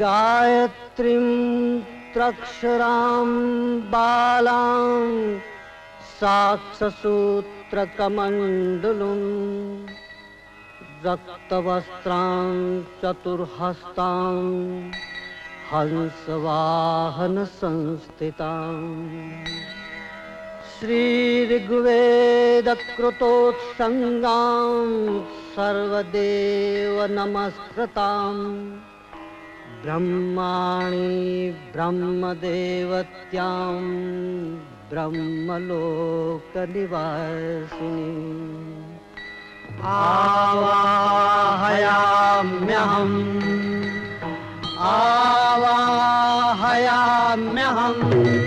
गायत्रीं त्रक्षरां बालां साक्षसूत्रकमण्डलुम् रक्तवस्त्रां चतुर्हस्तां हंसवाहनसंस्थिताम् श्रीऋग्वेदकृतोत्सङ्गां सर्वदेव नमस्कृताम् ब्रह्माणि ब्रह्मदेवत्यां ब्रह्मलोकनिवासिनी। आवाहयाम्यहम् आवाहयाम्यहम्।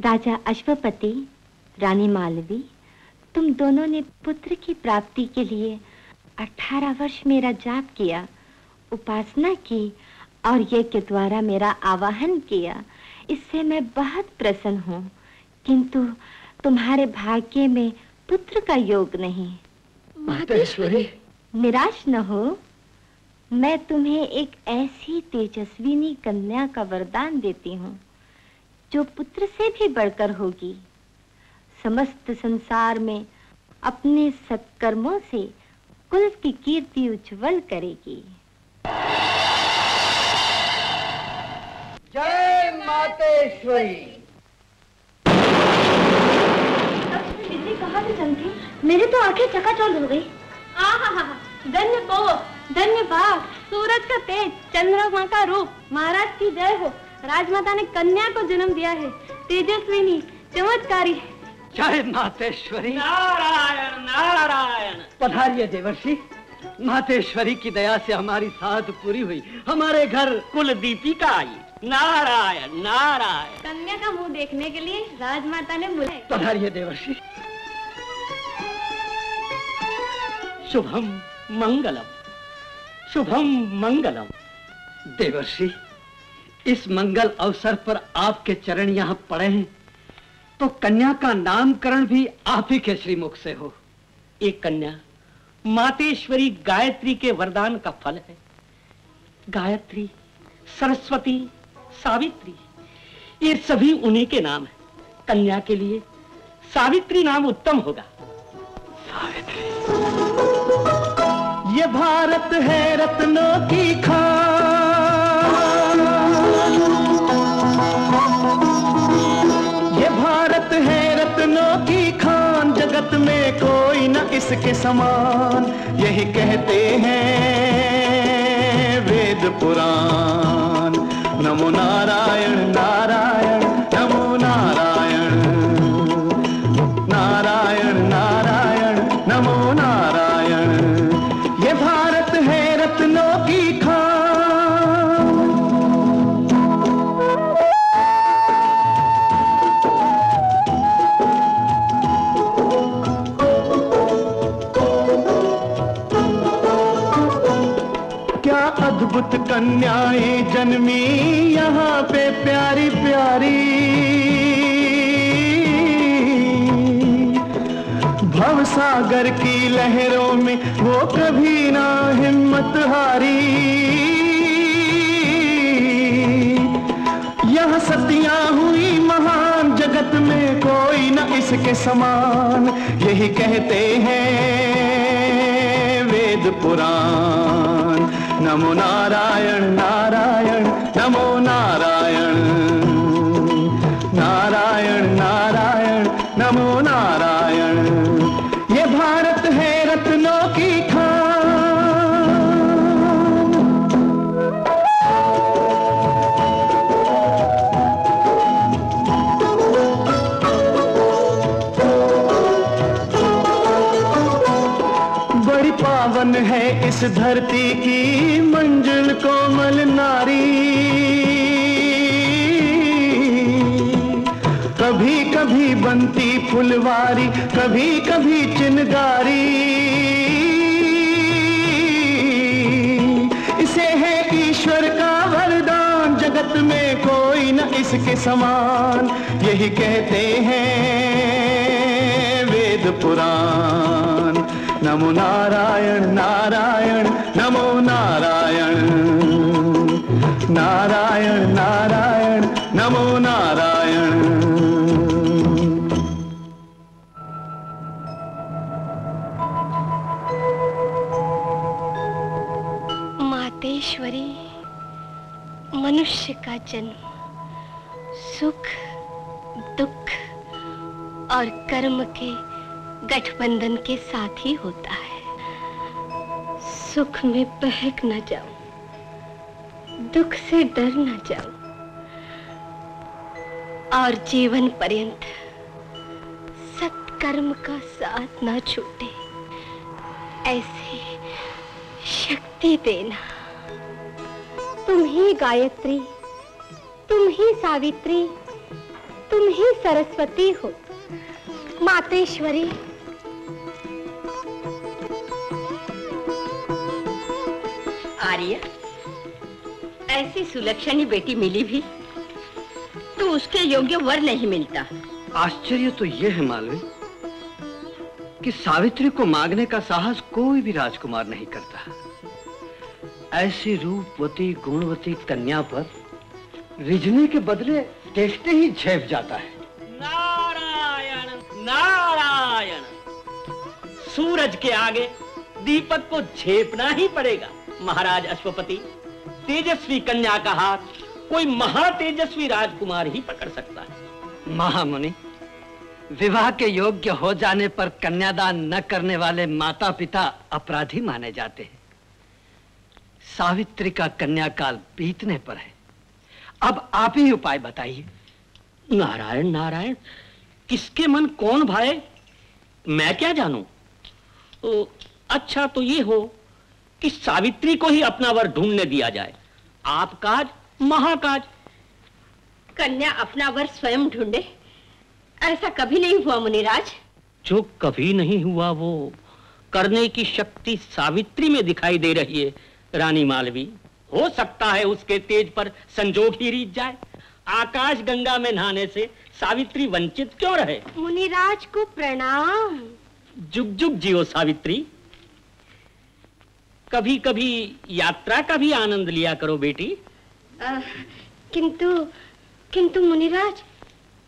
राजा अश्वपति रानी मालवी तुम दोनों ने पुत्र की प्राप्ति के लिए अठारह वर्ष मेरा जाप किया उपासना की और ये के द्वारा मेरा आवाहन किया। इससे मैं बहुत प्रसन्न हूँ किंतु तुम्हारे भाग्य में पुत्र का योग नहीं। मातेश्वरी। निराश न हो। मैं तुम्हें एक ऐसी तेजस्विनी कन्या का वरदान देती हूँ। जो पुत्र से भी बढ़कर होगी। समस्त संसार में अपने सत्कर्मों से कुल की कीर्ति उज्जवल करेगी। जय मातेश्वरी। बिजली कहाँ से चमकी मेरी तो आँखें चकाचौंध हो गई। धन्य को धन्य बाग सूरज का तेज चंद्रमा का रूप महाराज की जय हो। राजमाता ने कन्या को जन्म दिया है। तेजस्विनी चमत्कारी जय मातेश्वरी। नारायण नारायण। पधारिए देवर्षि। मातेश्वरी की दया से हमारी साध पूरी हुई। हमारे घर कुल दीपिका आई नारायण नारायण। कन्या का मुँह देखने के लिए राजमाता ने बुलाया पधारिए देवर्षि। शुभम मंगलम। शुभम मंगलम। देवर्षि। इस मंगल अवसर पर आपके चरण यहाँ पड़े हैं तो कन्या का नामकरण भी आप ही के श्रीमुख से हो। एक कन्या, मातेश्वरी गायत्री के वरदान का फल है। गायत्री, सरस्वती, सावित्री, ये सभी उन्हीं के नाम है। कन्या के लिए सावित्री नाम उत्तम होगा। सावित्री। ये भारत है रत्नों की खान। भारत है रत्नों की खान, जगत में कोई न इसके समान। यही कहते हैं वेद पुराण। नमो नारायण नारायण। अद्भुत कन्याएँ जन्मी यहाँ पे प्यारी प्यारी। भव सागर की लहरों में वो कभी ना हिम्मत हारी। यह सतियाँ हुई महान जगत में कोई न इसके समान, यही कहते हैं वेद पुराण। नमो नारायण नारायण नमो नारायण। नारायण नारायण नमो नारायण। इस धरती की मंजिल कोमल नारी। कभी कभी बनती फुलवारी कभी कभी चिनगारी। इसे है ईश्वर का वरदान, जगत में कोई न इसके समान। यही कहते हैं वेद पुराण। नमो नारायण नारायण, नमो नारायण। नारायण नारायण, नमो नारायण। मातेश्वरी, मनुष्य का जन्म, सुख, दुख और कर्म के गठबंधन के साथ ही होता है। सुख में बहक न जाऊँ, दुख से डर न जाऊँ, और जीवन पर्यंत सत्कर्म का साथ न छूटे, ऐसे शक्ति देना। तुम ही गायत्री, तुम ही सावित्री, तुम ही सरस्वती हो, मातेश्वरी। आर्य ऐसी सुलक्षणी बेटी मिली भी तो उसके योग्य वर नहीं मिलता। आश्चर्य तो यह है मालवी कि सावित्री को मांगने का साहस कोई भी राजकुमार नहीं करता। ऐसी रूपवती गुणवती कन्या पर रिझने के बदले देखते ही झेप जाता है। नारायण नारायण सूरज के आगे दीपक को झेपना ही पड़ेगा। महाराज अश्वपति तेजस्वी कन्या का हाथ कोई महातेजस्वी राजकुमार ही पकड़ सकता है। महामुनि विवाह के योग्य हो जाने पर कन्यादान न करने वाले माता पिता अपराधी माने जाते हैं। सावित्री का कन्याकाल बीतने पर है। अब आप ही उपाय बताइए। नारायण नारायण किसके मन कौन भाए? मैं क्या जानू? ओ, अच्छा तो ये हो कि सावित्री को ही अपना वर ढूँढने दिया जाए। आप काज महाकाज। कन्या अपना वर स्वयं ढूंढे। ऐसा कभी नहीं हुआ मुनिराज। जो कभी नहीं हुआ वो करने की शक्ति सावित्री में दिखाई दे रही है रानी मालवी। हो सकता है उसके तेज पर संजोग ही रीत जाए। आकाश गंगा में नहाने से सावित्री वंचित क्यों रहे? मुनिराज को प्रणाम। जुग जुग जियो सावित्री। कभी कभी यात्रा का भी आनंद लिया करो बेटी। आ, किंतु किंतु मुनिराज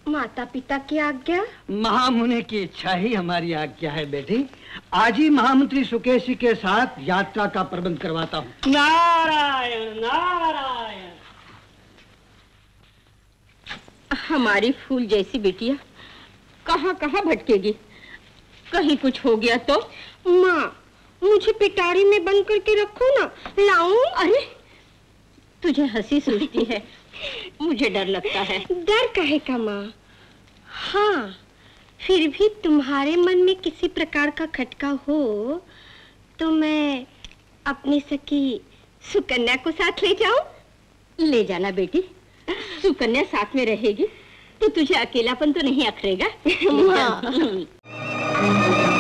माता पिता की आज्ञा? महामुनि की इच्छा ही हमारी आज्ञा है बेटी। आज ही महामंत्री सुकेशी के साथ यात्रा का प्रबंध करवाता हूँ। नारायण नारायण। हमारी फूल जैसी बेटिया कहाँ कहाँ भटकेगी? कहीं कुछ हो गया तो माँ मुझे पिटारी में बंद करके रखो ना। लाऊं? अरे तुझे हँसी सूझती है। मुझे डर लगता है। डर कहे का माँ? हाँ फिर भी तुम्हारे मन में किसी प्रकार का खटका हो तो मैं अपनी सखी सुकन्या को साथ ले जाऊँ? ले जाना बेटी। सुकन्या साथ में रहेगी तो तुझे अकेलापन तो नहीं अखरेगा।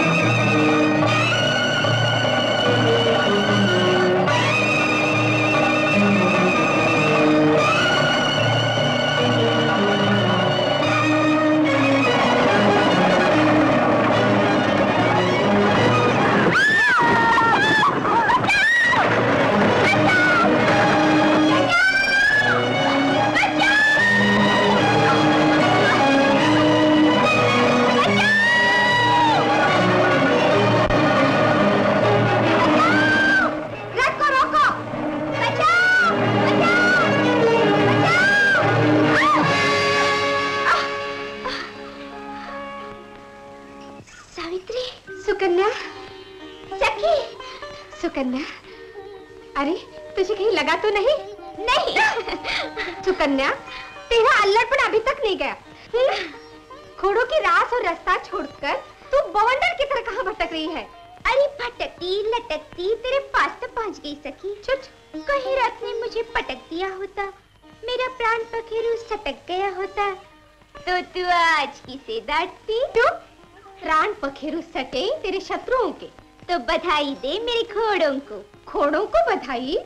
घोड़ों को घोड़ों को बधाई।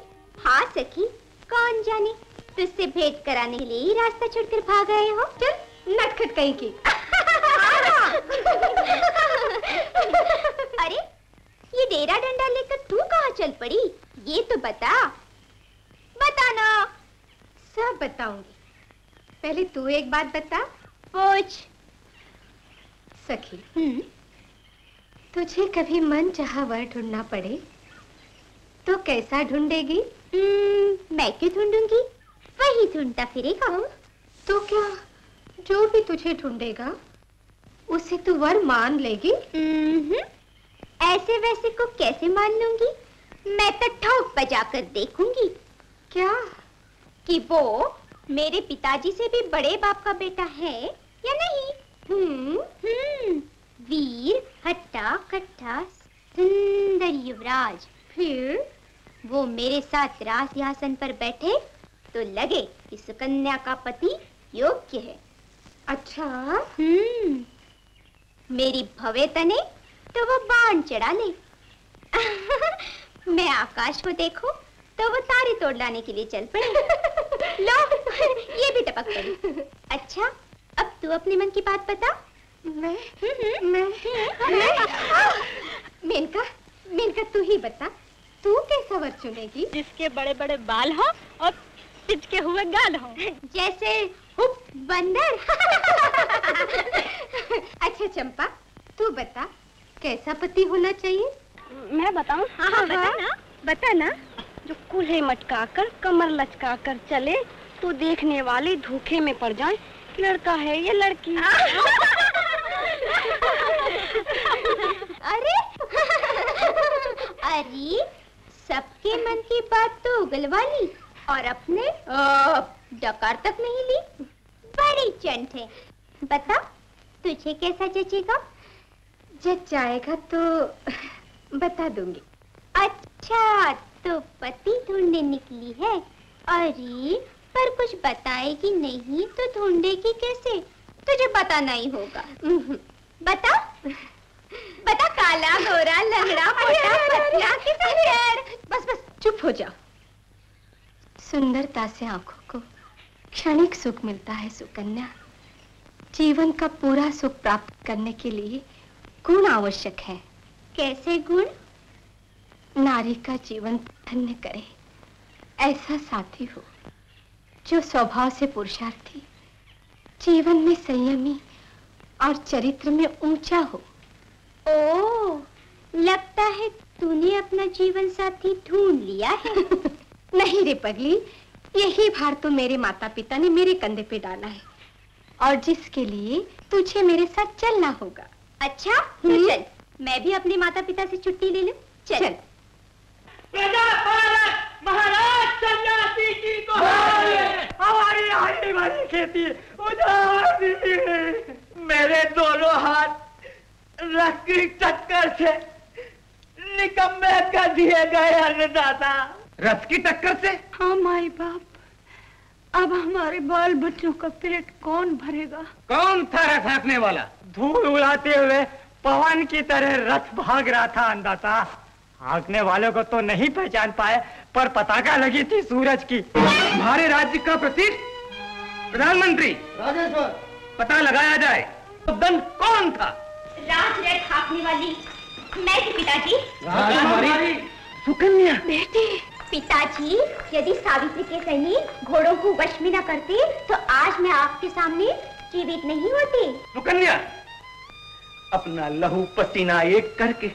हाँ सखी कौन जाने? तुझसे भेंट कराने के लिए ही रास्ता छोड़कर भाग आए हो। चल नटखट कहीं की। अरे ये डेरा डंडा लेकर तू कहाँ चल पड़ी? ये तो बता। बताना। सब बताऊँगी। पहले तू एक बात बता। पूछ। सखी हम्म। तुझे कभी मन चाहा वर ढूंढना पड़े? तो कैसा ढूंढेगी? मैं क्यों ढूंढूँगी? वही ढूंढता फिरेगा। तो क्या जो भी तुझे ढूंढेगा उसे तू वर मान लेगी? ऐसे वैसे को कैसे मान लूँगी? मैं तो ठोक बजा कर देखूँगी। क्या? कि वो मेरे पिताजी से भी बड़े बाप का बेटा है या नहीं? हम्म। हम्म वीर हट्टा कट्टा सुंदर युवराज। फिर? वो मेरे साथ राज सिंहासन पर बैठे तो लगे कि सुकन्या का पति योग्य है। अच्छा। हम्म। मेरी भवे तने तो वो बाण चढ़ा ले। मैं आकाश को देखूँ तो वो तारे तोड़ लाने के लिए चल पड़े। लो ये भी टपक पड़ी। अच्छा अब तू अपने मन की बात बता। मैं? मैं मैं? मेनका मेनका तू ही बता। तू कैसा वर चुनेगी? जिसके बड़े बड़े बाल हो और पिचके हुए गाल हो। जैसे बंदर। अच्छा चंपा तू बता कैसा पति होना चाहिए? मैं बताऊँ? हाँ, हाँ, बता ना बता ना। जो कूल्हे मटका कर कमर लचका कर चले तो देखने वाले धोखे में पड़ जाए कि लड़का है या लड़की। अरे अरे सबके मन की बात तो उगलवा ली और अपने डकार तक नहीं ली। बड़ी चंट है। बता तुझे कैसा जचेगा? जच जाएगा तो बता दूँगी। अच्छा तो पति ढूँढने निकली है। अरे पर कुछ बताएगी नहीं तो ढूंढेगी कैसे? तुझे बताना ही होगा। बता बता काला गोरा लंगड़ा मोटा पतला कि सुंदर बस बस चुप हो जाओ। सुंदरता से आँखों को क्षणिक सुख मिलता है सुकन्या। जीवन का पूरा सुख प्राप्त करने के लिए गुण आवश्यक है। कैसे गुण? नारी का जीवन धन्य करे। ऐसा साथी हो जो स्वभाव से पुरुषार्थी जीवन में संयमी और चरित्र में ऊँचा हो। ओ लगता है तूने अपना जीवन साथी ढूंढ लिया है। नहीं रे पगली यही भार तो मेरे माता पिता ने मेरे कंधे पे डाला है। और जिसके लिए तुझे मेरे साथ चलना होगा। अच्छा तो चल मैं भी अपने माता पिता से छुट्टी ले लूँ। चल, चल। महाराज सन्यासी जी को हमारी खेती मेरे दोनों हाथ रथ की टक्कर से निकम्मे कर दिए गए अन्नदाता। रथ की टक्कर से? हाँ माई बाप। अब हमारे बाल बच्चों का पेट कौन भरेगा? कौन था रथ हाँकने वाला? धूल उड़ाते हुए पवन की तरह रथ भाग रहा था अंदाता हाँकने वालों को तो नहीं पहचान पाए पर पताका लगी थी सूरज की। हमारे राज्य का प्रतीक? प्रधानमंत्री। राजेश्वर। पता लगाया जाए तो दंड कौन था? राज रेट हाँकने वाली मैं थी पिताजी सुकन्या। बेटी पिताजी यदि सावित्री के सैनिक घोड़ों को वश में न करते तो आज मैं आपके सामने जीवित नहीं होती। सुकन्या अपना लहू पसीना एक करके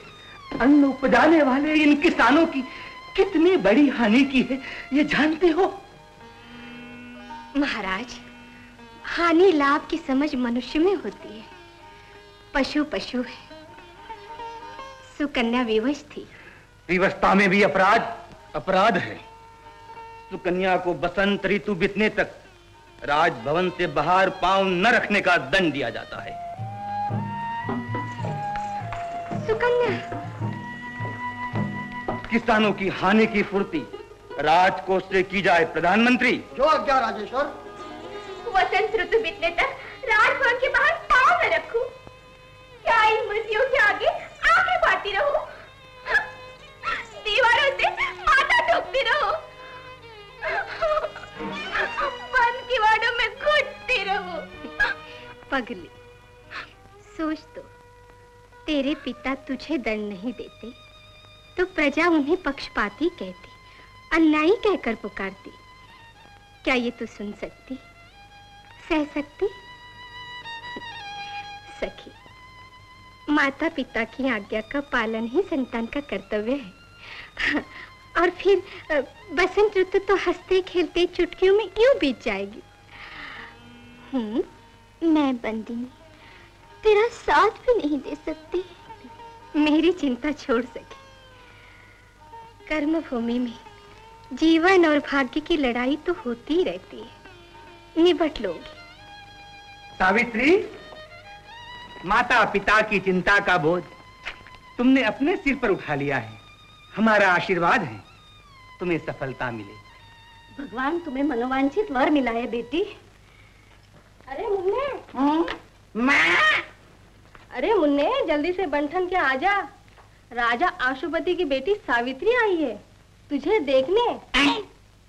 अन्न उपजाने वाले इन किसानों की कितनी बड़ी हानि की है ये जानते हो? महाराज हानि लाभ की समझ मनुष्य में होती है। पशु पशु है। सुकन्या विवश थी। विवस्था में भी अपराध अपराध है। सुकन्या को बसंत ऋतु बीतने तक राजभवन से बाहर पाँव न रखने का दंड दिया जाता है। सुकन्या। किसानों की हानि की पूर्ति राजकोष से की जाए प्रधानमंत्री। जो आज्ञा राजेश्वर? वसंत ऋतु बीतने तक राजभवन के बाहर पाँव न रखूँ। क्या इन के आगे आगे रहो? दीवारों से ठोकती रहो? बंद किवाड़ों में घुटती रहो? पगली, सोच तो। तेरे पिता तुझे दंड नहीं देते तो प्रजा उन्हें पक्षपाती कहती, अन्यायी कहकर पुकारती। क्या ये तू सुन सकती? सह सकती? सखी माता पिता की आज्ञा का पालन ही संतान का कर्तव्य है। और फिर, बसंत ऋतु तो हँसते, खेलते, चुटकियों में यूँ बीत जाएगी। हम्म मैं बंदी तेरा साथ भी नहीं दे सकती। मेरी चिंता छोड़ सके। कर्म भूमि में जीवन और भाग्य की लड़ाई तो होती रहती है। निबट लोगी। सावित्री? माता पिता की चिंता का बोझ तुमने अपने सिर पर उठा लिया है। हमारा आशीर्वाद है। तुम्हें सफलता मिले। भगवान तुम्हें मनोवांछित वर मिला है बेटी। अरे मुन्ने। हम्म, अरे मुन्ने जल्दी से बंठन के आजा। राजा आशुपति की बेटी सावित्री आई है। तुझे देखने।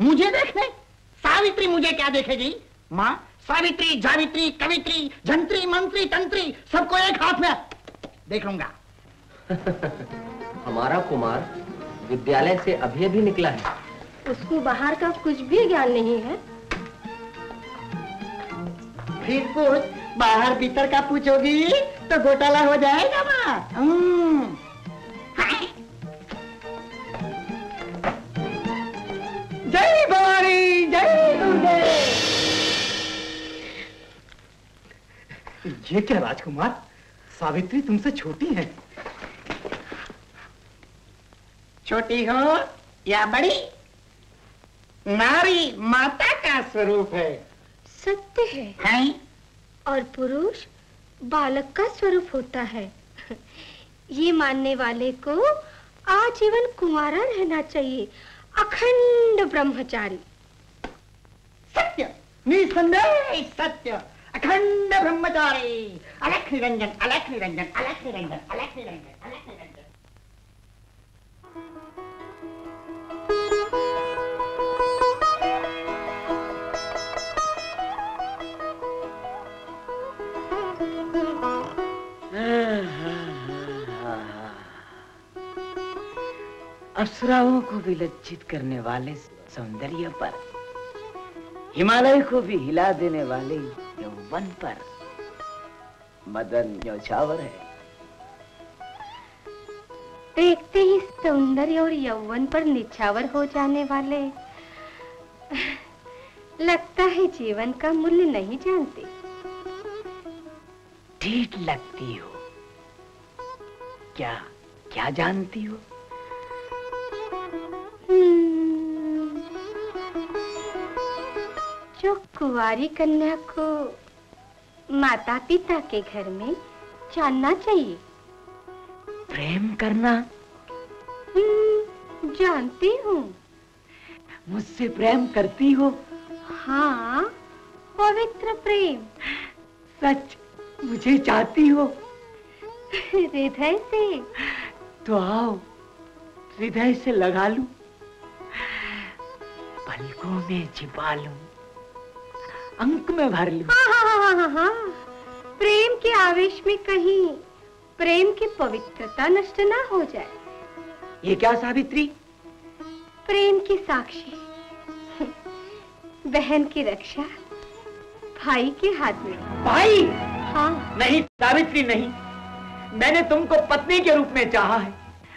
मुझे देखने? सावित्री मुझे क्या देखेगी? माँ सावित्री जावित्री कवित्री जंत्री मंत्री तंत्री सबको एक हाथ में। देख लूँगा। हमारा कुमार विद्यालय से अभी अभी निकला है। उसको बाहर का कुछ भी ज्ञान नहीं है। फिर कुछ बाहर भीतर का पूछोगी तो घोटाला हो जाएगा माँ हम्म। जय भवानी ये क्या राजकुमार? सावित्री तुमसे छोटी है। छोटी हो या बड़ी? नारी माता का स्वरूप है। सत्य है। हैं? और पुरुष बालक का स्वरूप होता है। ये मानने वाले को आजीवन कुमारा रहना चाहिए। अखंड ब्रह्मचारी। सत्य। निसंदेह सत्य। अखंड ब्रह्मचारी। अलख निरंजन अलख निरंजन अलख निरंजन अलख निरंजन अलख निरंजन। अप्सराओं को भी लज्जित करने वाले सौंदर्य पर, हिमालय को भी हिला देने वाले यौवन पर। मदन न्यौछावर है। देखते ही सौंदर्य और यौवन पर निछावर हो जाने वाले। लगता है जीवन का मूल्य नहीं जानते। ठीक लगती हो। क्या क्या जानती हो? हम्म, जो कुंवारी कन्या को माता पिता के घर में जानना चाहिए। प्रेम करना। हम्म, जानती हूँ। मुझसे प्रेम करती हो? हाँ पवित्र प्रेम। सच मुझे चाहती हो? हृदय से। तो आओ हृदय से लगा लूँ। पलकों में छिपा लूँ। अंक में भर लूँ। हाँ हाँ हाँ हाँ हाँ प्रेम के आवेश में कहीं प्रेम की पवित्रता नष्ट ना हो जाए। ये क्या सावित्री? प्रेम की साक्षी। बहन की रक्षा भाई के हाथ में। भाई? हाँ। नहीं सावित्री नहीं। मैंने तुमको पत्नी के रूप में चाहा है।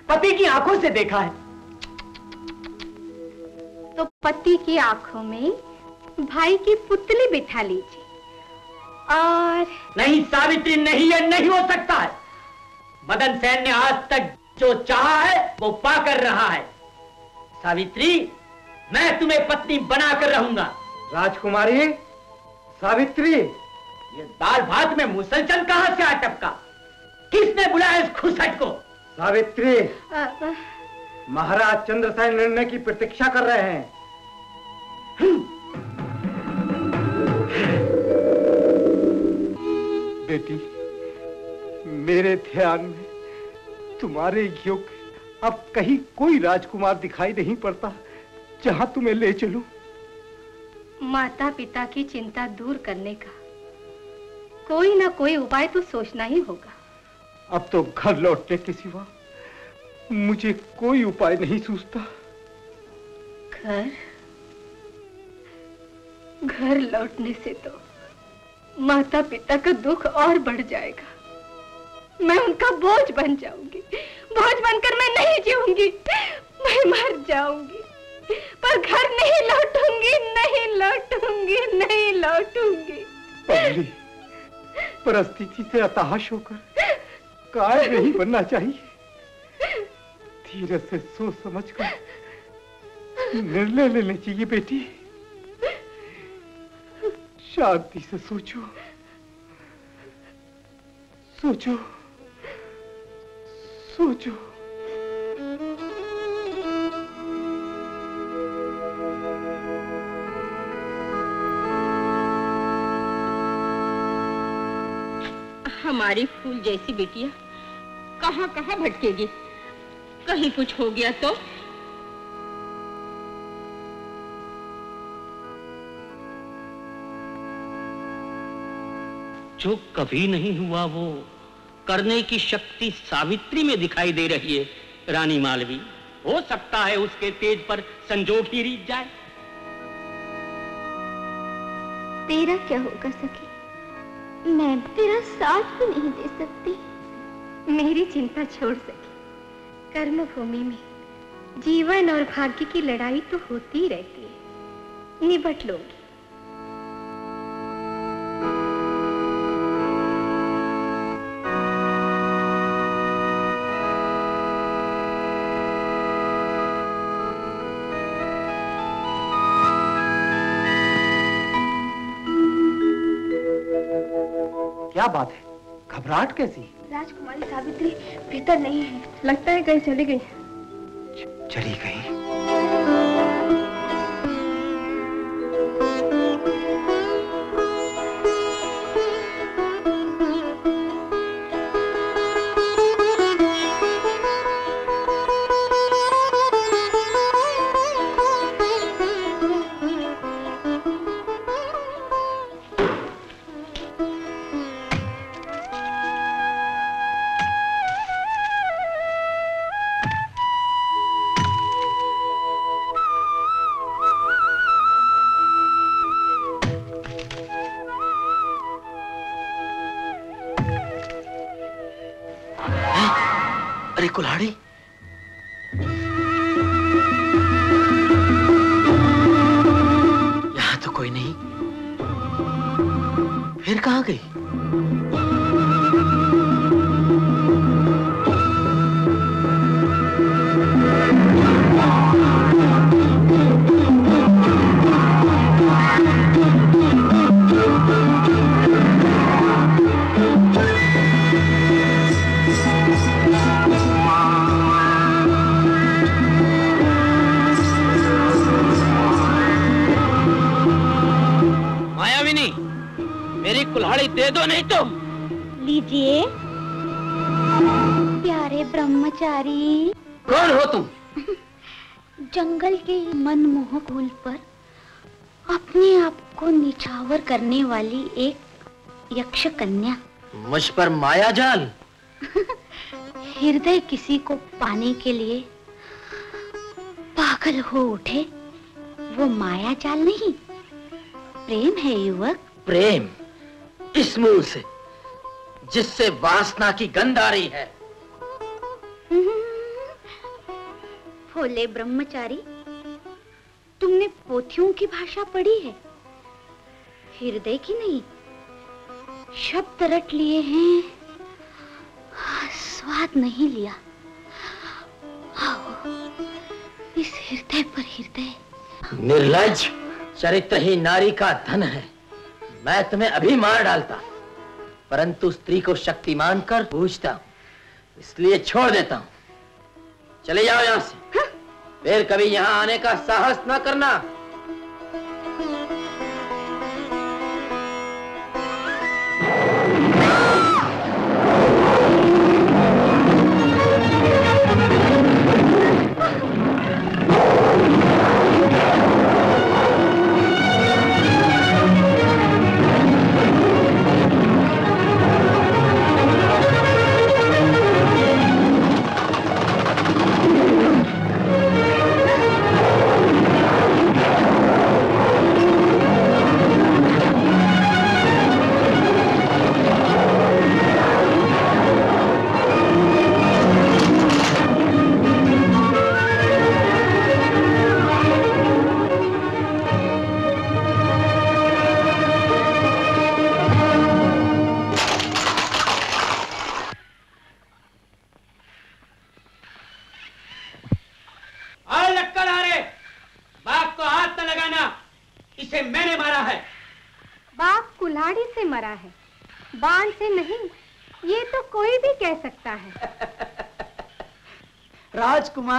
पति की आँखों से देखा है। तो पति की आँखों में भाई की पुतली बिठा लीजिए। और नहीं सावित्री नहीं है नहीं हो सकता है। मदन सेन ने आज तक जो चाहा है वो पा कर रहा है। सावित्री मैं तुम्हें पत्नी बनाकर रहूँगा। राजकुमारी सावित्री। ये दाल भात में मुसलसल कहाँ से आ टपका? किसने बुलाया इस खुसट को? सावित्री महाराज चंद्रसेन निर्णय की प्रतीक्षा कर रहे हैं। बेटी मेरे ध्यान में तुम्हारे युग अब कहीं कोई राजकुमार दिखाई नहीं पड़ता जहाँ तुम्हें ले चलूँ। माता पिता की चिंता दूर करने का कोई ना कोई उपाय तो सोचना ही होगा। अब तो घर लौटने के सिवा मुझे कोई उपाय नहीं सूझता। घर? घर लौटने से तो माता पिता का दुख और बढ़ जाएगा। मैं उनका बोझ बन जाऊँगी। बोझ बनकर मैं नहीं जीऊँगी। मैं मर जाऊँगी। पर घर नहीं लौटूँगी नहीं लौटूँगी नहीं लौटूँगी। परिस्थिति से अताश होकर काय नहीं बनना चाहिए। धीरे से सोच समझ कर निर्णय लेने चाहिए बेटी। शांति से सोचो। सोचो। सोचो। हमारी फूल जैसी बेटिया कहाँ कहाँ भटकेगी? कहीं कुछ हो गया तो? जो कभी नहीं हुआ वो करने की शक्ति सावित्री में दिखाई दे रही है, रानी मालवी। हो सकता है उसके तेज पर संजोग ही रीत जाए। तेरा क्या होगा सखी? मैं तेरा साथ भी नहीं दे सकती। मेरी चिंता छोड़ सके कर्म भूमि में जीवन और भाग्य की लड़ाई तो होती रहती है। निबट लोगी। क्या बात है? घबराहट कैसी? राजकुमारी सावित्री भीतर नहीं है। लगता है कहीं चली गई। चली गई? पर माया जाल हृदय किसी को पाने के लिए पागल हो उठे वो माया जाल नहीं। प्रेम है युवक। प्रेम इस मूल से जिससे वासना की गंध आ रही है। भोले ब्रह्मचारी तुमने पोथियों की भाषा पढ़ी है? हृदय की नहीं शब्द रट लिए हैं। स्वाद नहीं लिया। आओ इस हृदय पर हृदय। निर्लज चरित्रहीन नारी का धन है। मैं तुम्हें अभी मार डालता परंतु स्त्री को शक्ति मानकर पूछता हूँ इसलिए छोड़ देता हूँ। चले जाओ यहाँ से। फिर कभी यहाँ आने का साहस न करना।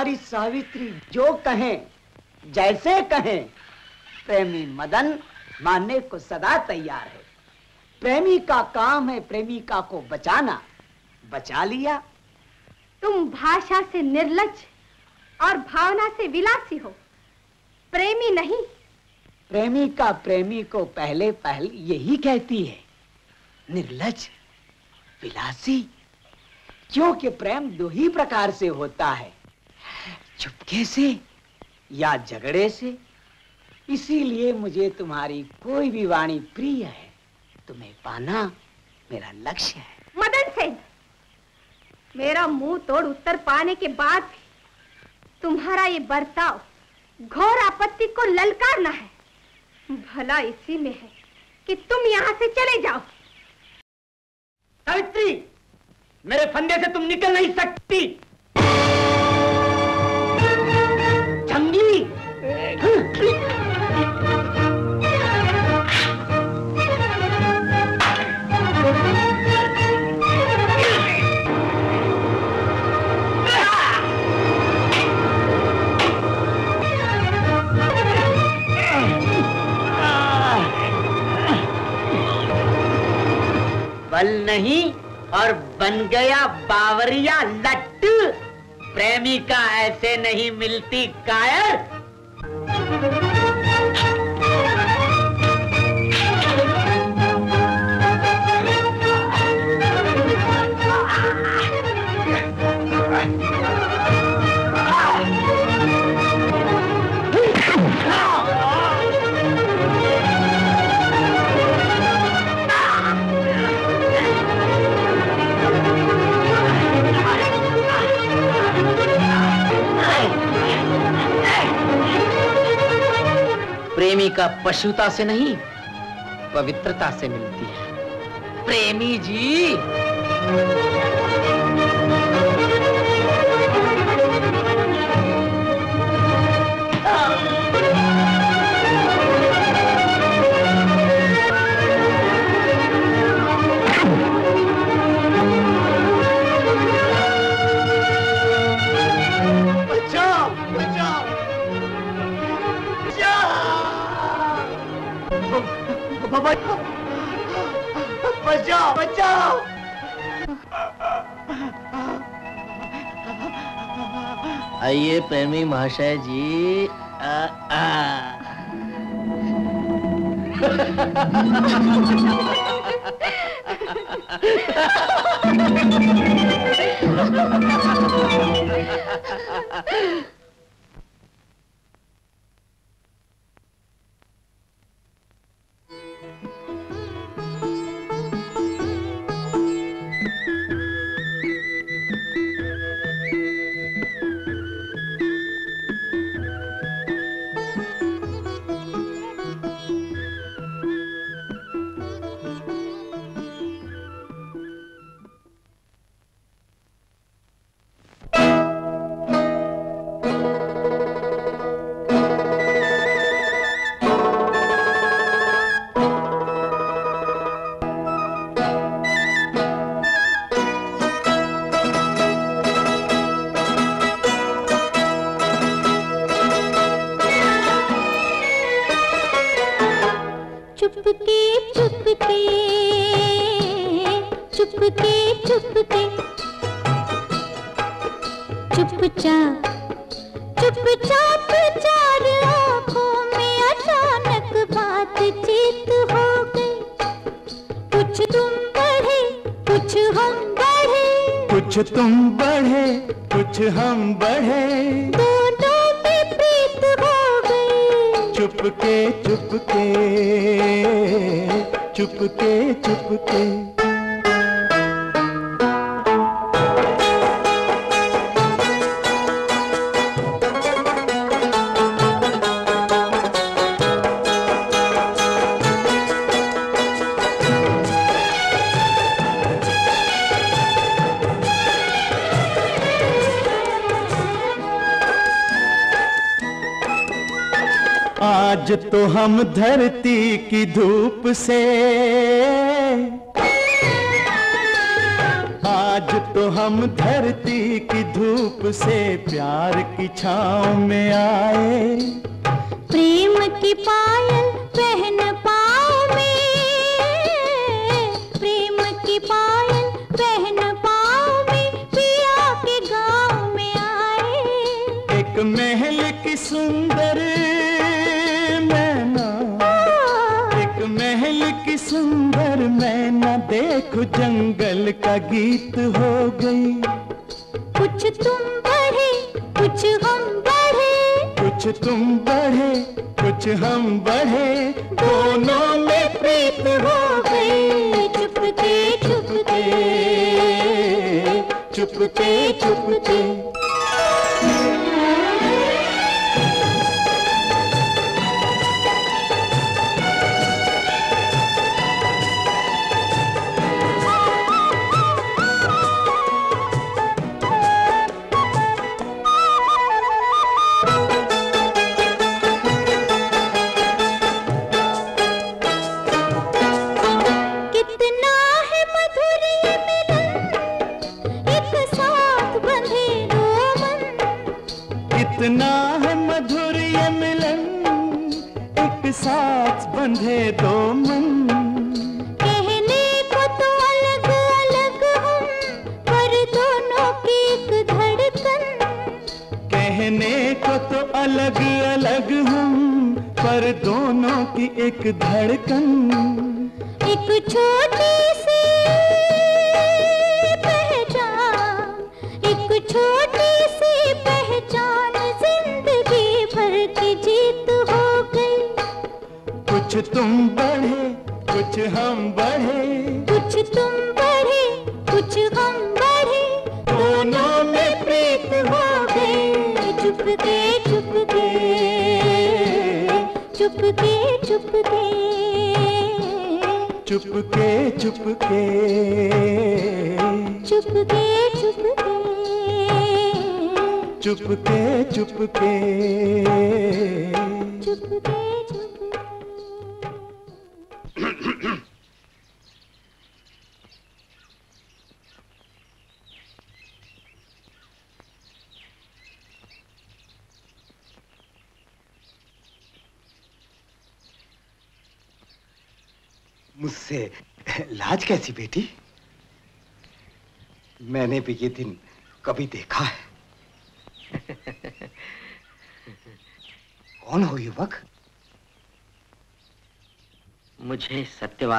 राजकुमारी सावित्री जो कहें जैसे कहें प्रेमी मदन मानने को सदा तैयार है। प्रेमी का काम है प्रेमिका को बचाना। बचा लिया। तुम भाषा से निर्लज और भावना से विलासी हो। प्रेमी नहीं। प्रेमिका प्रेमी को पहले पहले यही कहती है निर्लज विलासी। क्योंकि प्रेम दो ही प्रकार से होता है। चुपके से या झगड़े से? इसीलिए मुझे तुम्हारी कोई भी वाणी प्रिय है। तुम्हें पाना मेरा लक्ष्य है। मदन सेन मेरा मुँह तोड़ उत्तर पाने के बाद भी तुम्हारा ये बर्ताव घोर आपत्ति को ललकारना है। भला इसी में है कि तुम यहाँ से चले जाओ। सावित्री मेरे फंदे से तुम निकल नहीं सकती। बल नहीं और बन गया बावरिया लट्टू। प्रेमी का ऐसे नहीं मिलती कायर। प्रेमी का पशुता से नहीं पवित्रता से मिलती है। प्रेमी जी! बचाओ बचाओ आइए प्रेमी महाशय जी आ, आ। हम धरती की धूप से। आज तो हम धरती की धूप से प्यार की छाँव में आए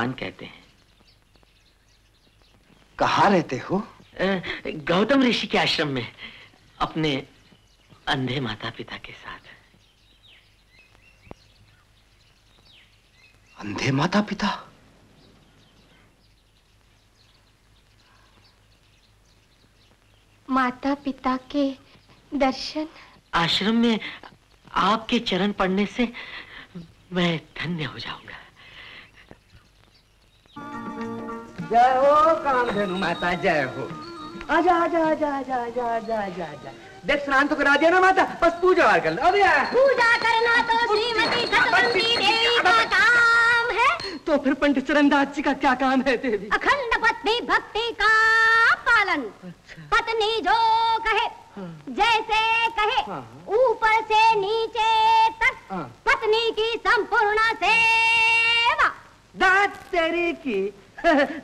सत्यवान कहते हैं। कहा रहते हो? गौतम ऋषि के आश्रम में अपने अंधे माता पिता के साथ। अंधे माता पिता माता पिता के दर्शन। आश्रम में आपके चरण पड़ने से मैं धन्य हो जाऊँगा। जय हो कामधेनु माता जय हो। आजा आजा आजा आजा आजा आजा आजा आजा। देख स्नान तो करा दिया ना माता बस पूजा और कर लो। यार पूजा करना तो श्रीमती सतवंती देवी का काम है। तो फिर पंडित चरणदास जी का क्या काम है देवी? अखंड पत्नी भक्ति का पालन। पत्नी जो कहे जैसे कहे ऊपर से नीचे तक। पत्नी की संपूर्ण सेवा दांत तेरी की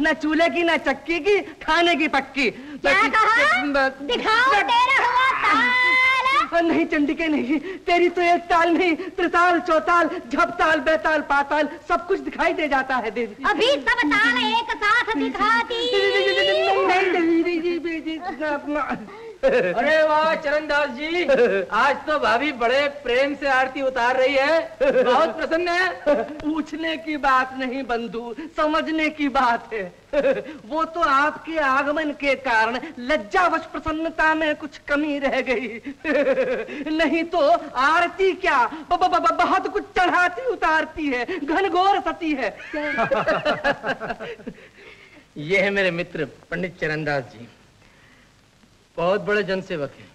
न चूल्हे की न चक्की की खाने की पक्की क्या कहा दिखाओ तेरा हुआ ताल नहीं चंडिके नहीं तेरी तो एक ताल नहीं त्रिताल चौताल झपताल बेताल पाताल सब कुछ दिखाई दे जाता है देवी अभी सब ताल एक साथ दिखाती अरे वाह चरणदास जी। आज तो भाभी बड़े प्रेम से आरती उतार रही है। बहुत प्रसन्न है। पूछने की बात नहीं बंधु समझने की बात है। वो तो आपके आगमन के कारण लज्जावश प्रसन्नता में कुछ कमी रह गई। नहीं तो आरती क्या? ब, ब, ब, बहुत कुछ चढ़ाती उतारती है। घनघोर सती है। ये है मेरे मित्र पंडित चरणदास जी। बहुत बड़े जनसेवक हैं।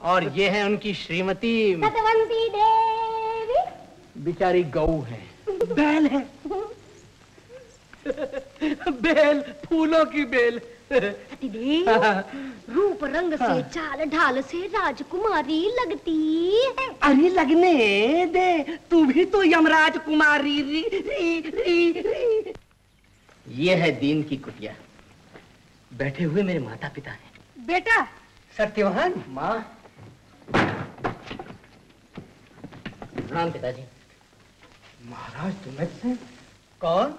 और ये है उनकी श्रीमती सतवंती देवी। बेचारी गऊ है। बैल है। बेल फूलों की बेल। रूप रंग से हाँ। चाल ढाल से राजकुमारी लगती है। अरे लगने दे तू भी तो यमराज कुमारी री, री, री, री। ये है दीन की कुटिया। बैठे हुए मेरे माता पिता हैं। बेटा। सत्यवान माँ। प्रणाम पिताजी। महाराज तुम्हें से कौन?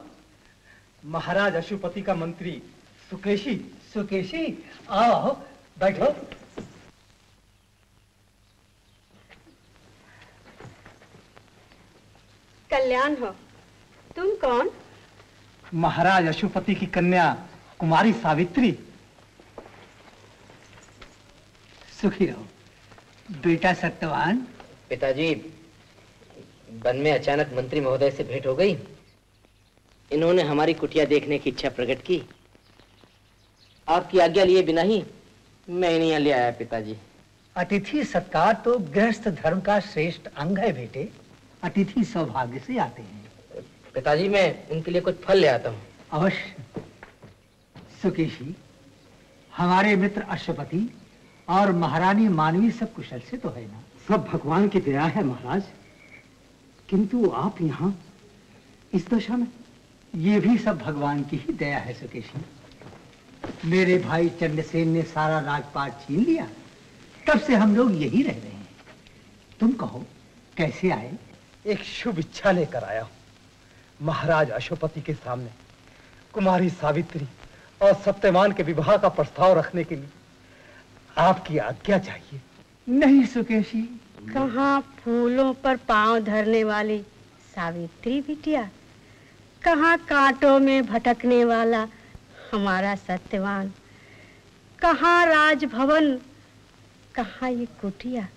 महाराज अशुपति का मंत्री सुकेशी। सुकेशी आओ आओ बैठो। कल्याण हो। तुम कौन? महाराज अशुपति की कन्या कुमारी सावित्री। सुखी रहो। बेटा सत्यवान। पिताजी वन में अचानक मंत्री महोदय से भेंट हो गई। इन्होंने हमारी कुटिया देखने की इच्छा प्रकट की। आपकी आज्ञा लिए बिना ही मैं इन्हें यहाँ ले आया पिताजी। अतिथि सत्कार तो गृहस्थ धर्म का श्रेष्ठ अंग है बेटे। अतिथि सौभाग्य से आते हैं। पिताजी मैं इनके लिए कुछ फल ले आता हूँ। अवश्य। सुकेशी हमारे मित्र अश्वपति और महारानी मानवी सब कुशल से तो है ना। सब भगवान की दया है महाराज। किंतु आप यहाँ इस दशा में? ये भी सब भगवान की ही दया है सुकेशी। मेरे भाई चंद्रसेन ने सारा राजपाट छीन लिया। तब से हम लोग यही रह रहे हैं। तुम कहो कैसे आए? एक शुभ इच्छा लेकर आया हूँ। महाराज अशोपति के सामने कुमारी सावित्री और सत्यवान के विवाह का प्रस्ताव रखने के लिए। आपकी आज्ञा चाहिए? नहीं सुकेशी। कहाँ फूलों पर पाँव धरने वाली सावित्री बिटिया? कहाँ कांटों में भटकने वाला हमारा सत्यवान? कहाँ राजभवन? कहाँ ये कुटिया?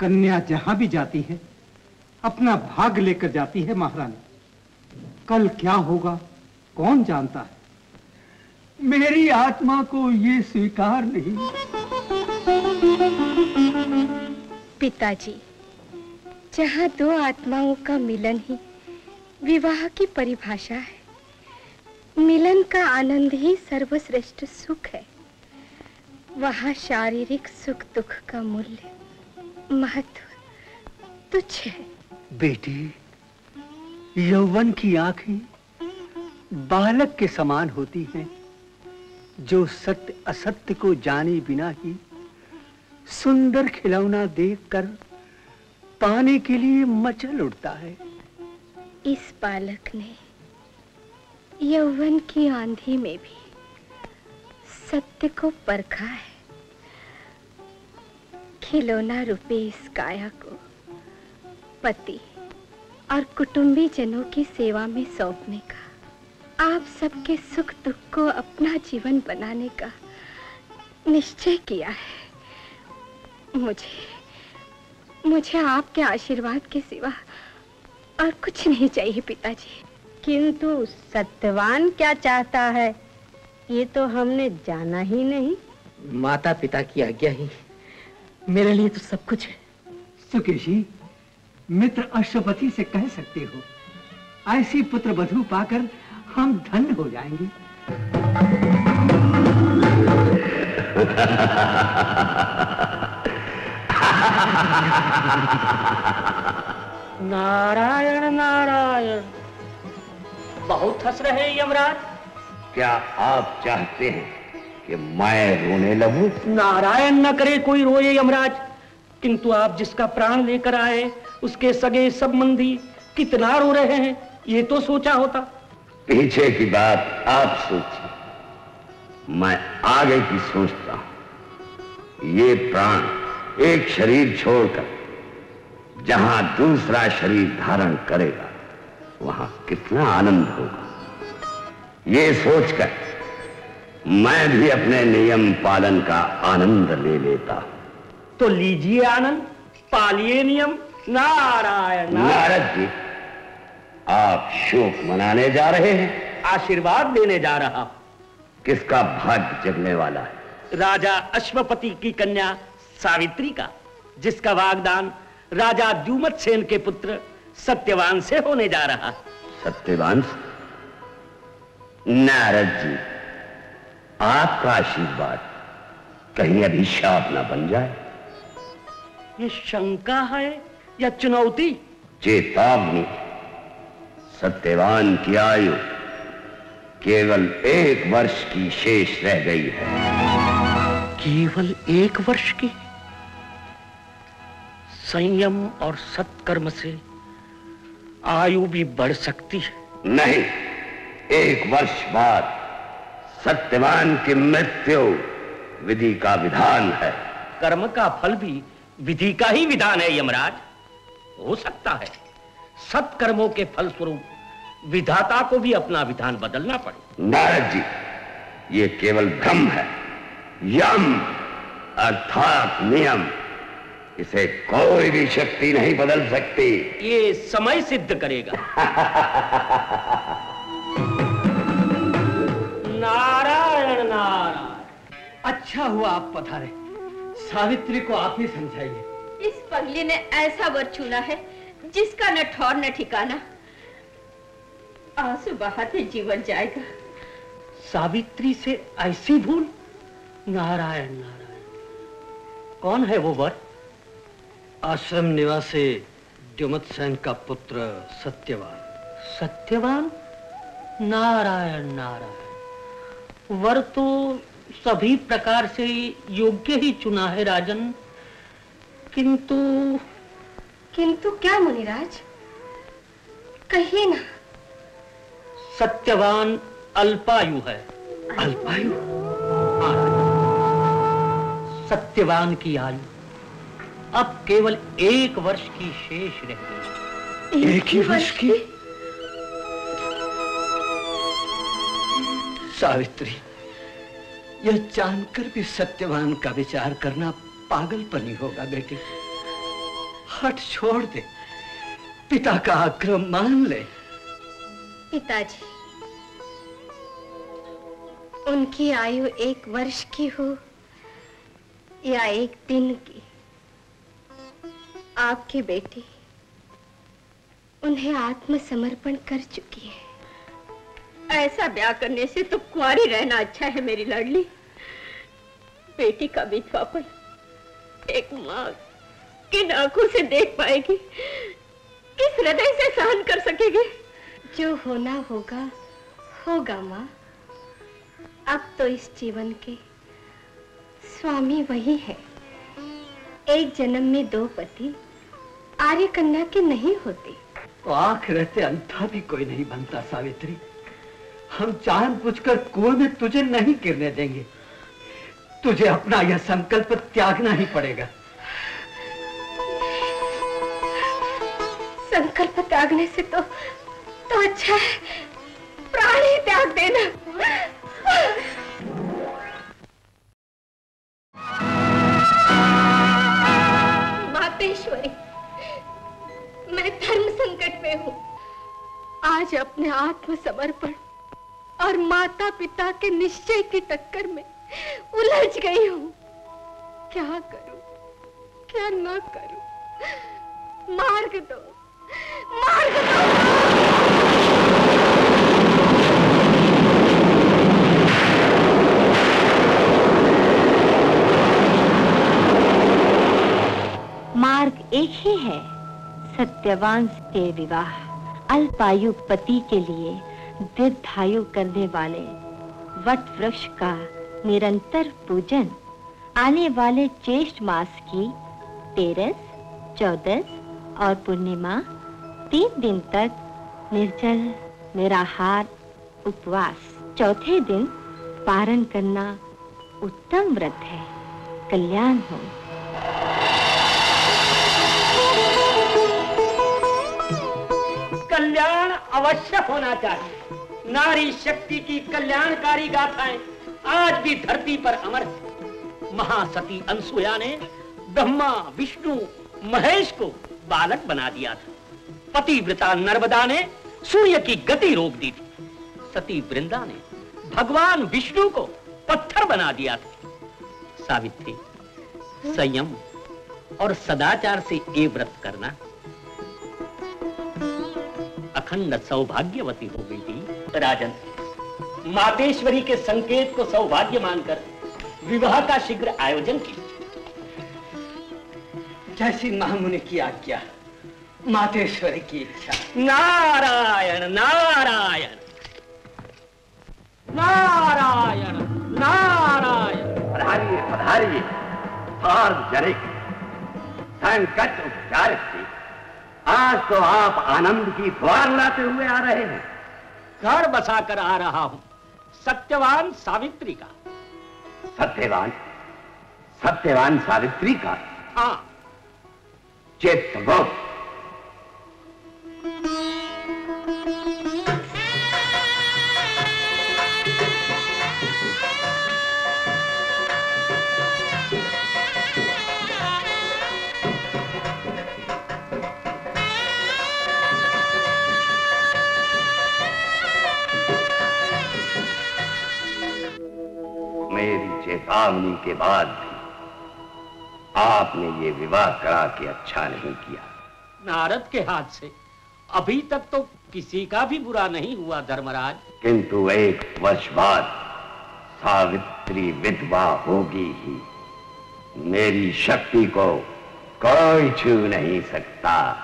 कन्या जहाँ भी जाती है अपना भाग लेकर जाती है महारानी। कल क्या होगा कौन जानता है? मेरी आत्मा को ये स्वीकार नहीं। पिताजी, जहाँ दो आत्माओं का मिलन ही विवाह की परिभाषा है, मिलन का आनंद ही सर्वश्रेष्ठ सुख है। वहाँ शारीरिक सुख दुख का मूल्य महत्व तुच्छ है। बेटी, यौवन की आँखें बालक के समान होती हैं, जो सत्य असत्य को जाने बिना ही सुंदर खिलौना देखकर पाने के लिए मचल उठता है। इस बालक ने यौवन की आंधी में भी सत्य को परखा है। खिलौना रूपे इस काया को पति और कुटुंबी जनों की सेवा में सौंपने का, आप सबके सुख दुख को अपना जीवन बनाने का निश्चय किया है। मुझे मुझे आपके आशीर्वाद के सिवा और कुछ नहीं चाहिए पिताजी। किंतु सत्यवान क्या चाहता है? ये तो हमने जाना ही नहीं। माता पिता की आज्ञा ही। मेरे लिए तो सब कुछ है। सुकेशी मित्र अश्वपति से कह सकते हो ऐसी पुत्र वधु पाकर हम धन्य हो जाएँगे। नारायण नारायण। बहुत हंस रहे हैं यमराज। क्या आप चाहते हैं कि मैं रोने लगूं? नारायण न करे कोई रोए यमराज। किंतु आप जिसका प्राण लेकर आए उसके सगे संबंधी कितना रो रहे हैं ये तो सोचा होता। पीछे की बात आप सोचिए। मैं आगे की सोचता हूँ। ये प्राण एक शरीर छोड़कर जहाँ दूसरा शरीर धारण करेगा वहाँ कितना आनंद होगा। ये सोचकर मैं भी अपने नियम पालन का आनंद ले लेता तो लीजिए आनंद पालिए नियम। नारायण। नारद जी आप शोक मनाने जा रहे हैं। आशीर्वाद देने जा रहा हूँ। किसका भाग्य जगने वाला है? राजा अश्वपति की कन्या सावित्री का जिसका वागदान राजा द्युमत सेन के पुत्र सत्यवान से होने जा रहा। सत्यवान? नारद जी आपका आशीर्वाद कहीं अभिशाप न बन जाए। ये शंका है या चुनौती? चेतावनी। सत्यवान की आयु केवल एक वर्ष की शेष रह गई है। केवल एक वर्ष की? संयम और सत्कर्म से आयु भी बढ़ सकती है। नहीं एक वर्ष बाद सत्यवान की मृत्यु विधि का विधान है। कर्म का फल भी विधि का ही विधान है यमराज। हो सकता है सत्कर्मों के फलस्वरूप विधाता को भी अपना विधान बदलना पड़े। नारद जी ये केवल भ्रम है। यम अर्थात नियम। इसे कोई भी शक्ति नहीं बदल सकती। ये समय सिद्ध करेगा। नारायण नारायण। अच्छा हुआ आप पधारे। सावित्री को आप ही समझाइए। इस पगली ने ऐसा वर चुना है जिसका न ठौर न ठिकाना। आँसू बहाते जीवन जाएगा। सावित्री से ऐसी भूल? नारायण नारायण। कौन है वो वर? आश्रम निवासी द्युमत सेन का पुत्र सत्यवान। सत्यवान? नारायण नारायण। वर तो सभी प्रकार से योग्य ही चुना है राजन। किंतु किंतु क्या मुनिराज? कहिए ना। सत्यवान अल्पायु है। अल्पायु? हाँ, सत्यवान की आयु। अब केवल एक वर्ष की शेष रह गई। एक ही वर्ष की? सावित्री यह जानकर भी सत्यवान का विचार करना पागलपनी होगा बेटी। हट छोड़ दे। पिता का आग्रह मान ले। पिताजी उनकी आयु एक वर्ष की हो या एक दिन की? आपकी बेटी उन्हें आत्मसमर्पण कर चुकी है। ऐसा ब्याह करने से तो कुंवारी रहना अच्छा है मेरी लाडली। बेटी का विधवापन एक माँ किन आँखों से देख पाएगी। किस हृदय से सहन कर सकेगी? जो होना होगा होगा माँ। अब तो इस जीवन के स्वामी वही है। एक जन्म में दो पति आर्य कन्या के नहीं होते। तो आँख रहते अंधा भी कोई नहीं बनता सावित्री। हम जान बुझकर कुएँ में तुझे नहीं गिरने देंगे। तुझे अपना यह संकल्प त्यागना ही पड़ेगा। संकल्प त्यागने से तो तो अच्छा है। प्राण ही त्याग देना। मातेश्वरी। मैं धर्म संकट में हूँ। आज अपने आत्मसमर्पण और माता पिता के निश्चय की टक्कर में उलझ गई हूँ। क्या करूँ? क्या ना करूँ? मार्ग दो। मार्ग दो। मार्ग एक ही है। सत्यवान से विवाह अल्पायु पति के लिए दीर्घायु करने वाले वट वृक्ष का निरंतर पूजन, आने वाले ज्येष्ठ मास की तेरस, चौदस और पूर्णिमा, तीन दिन तक निर्जल, निराहार, उपवास। चौथे दिन पारण करना उत्तम व्रत है। कल्याण हो। कल्याण अवश्य होना चाहिए। नारी शक्ति की कल्याणकारी गाथाएँ आज भी धरती पर अमर है। महासती अनसुया ने ब्रह्मा, विष्णु, महेश को बालक बना दिया था। पतिव्रता नर्मदा ने सूर्य की गति रोक दी थी। सती वृंदा ने भगवान विष्णु को पत्थर बना दिया था। सावित्री, संयम और सदाचार से ये व्रत करना अखंड सौभाग्यवती हो गई थी राजन मातेश्वरी के संकेत को सौभाग्य मानकर विवाह का शीघ्र आयोजन कीजिए। जैसी महामुनि की आज्ञा मातेश्वरी की इच्छा। नारायण नारायण। नारायण नारायण। पधारिए पधारिए। सार्वजनिक संकट उपचार से। आज तो आप आनंद की द्वार लाते हुए आ रहे हैं। घर बसाकर आ रहा हूँ सत्यवान सावित्री का। सत्यवान? सत्यवान सावित्री का? हाँ। चेत गुप्त चेतावनी के बाद भी आपने ये विवाह करा के अच्छा नहीं किया। नारद के हाथ से। अभी तक तो किसी का भी बुरा नहीं हुआ धर्मराज। किंतु एक वर्ष बाद सावित्री विधवा होगी ही। मेरी शक्ति को कोई छू नहीं सकता।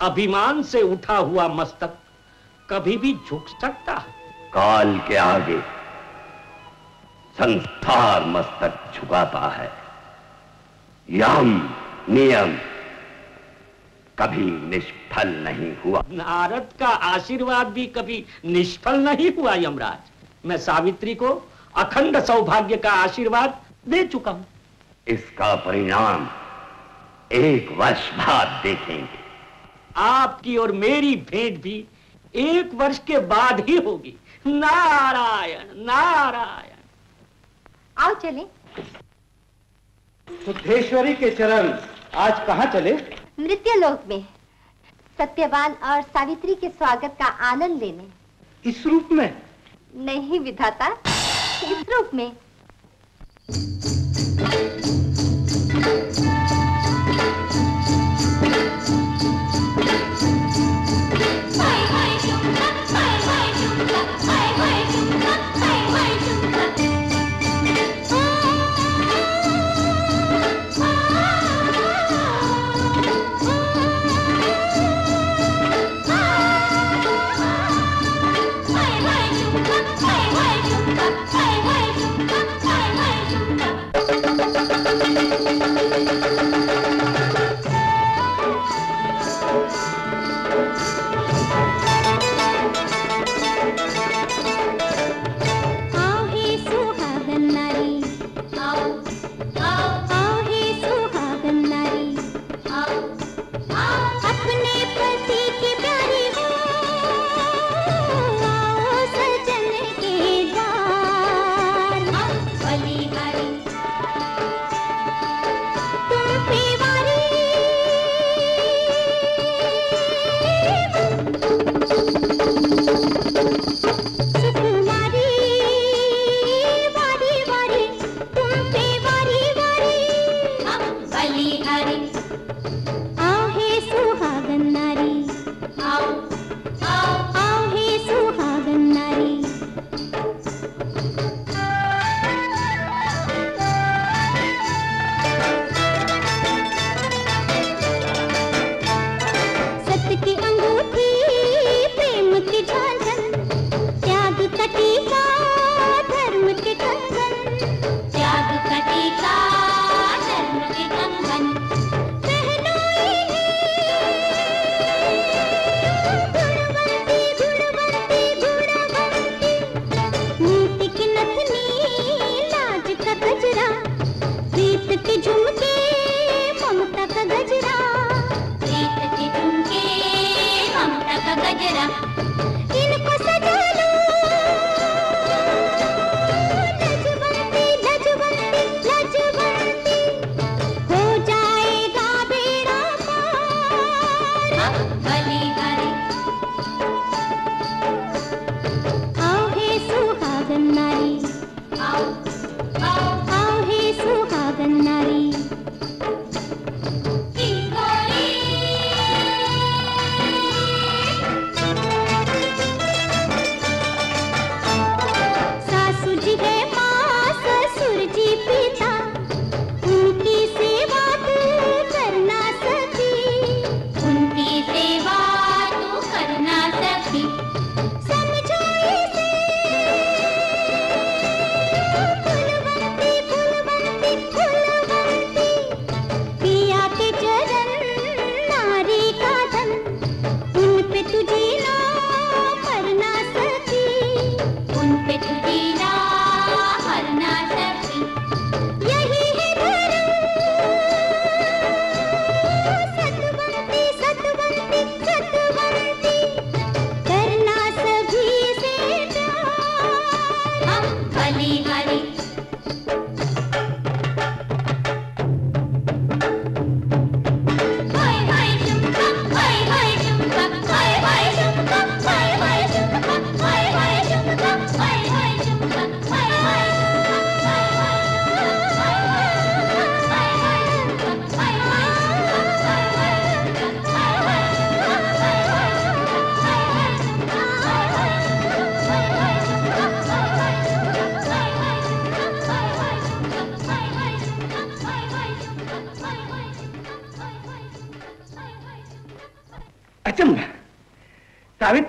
अभिमान से उठा हुआ मस्तक कभी भी झुक सकता। काल के आगे संसार मस्तक झुकाता है। यम नियम कभी निष्फल नहीं हुआ। नारद का आशीर्वाद भी कभी निष्फल नहीं हुआ यमराज। मैं सावित्री को अखंड सौभाग्य का आशीर्वाद दे चुका हूँ। इसका परिणाम एक वर्ष बाद देखेंगे। आपकी और मेरी भेंट भी एक वर्ष के बाद ही होगी। नारायण नारायण। आओ चले। सिद्धेश्वरी के चरण आज कहाँ चले? नृत्य लोक में। सत्यवान और सावित्री के स्वागत का आनंद लेने। इस रूप में? नहीं विधाता इस रूप में।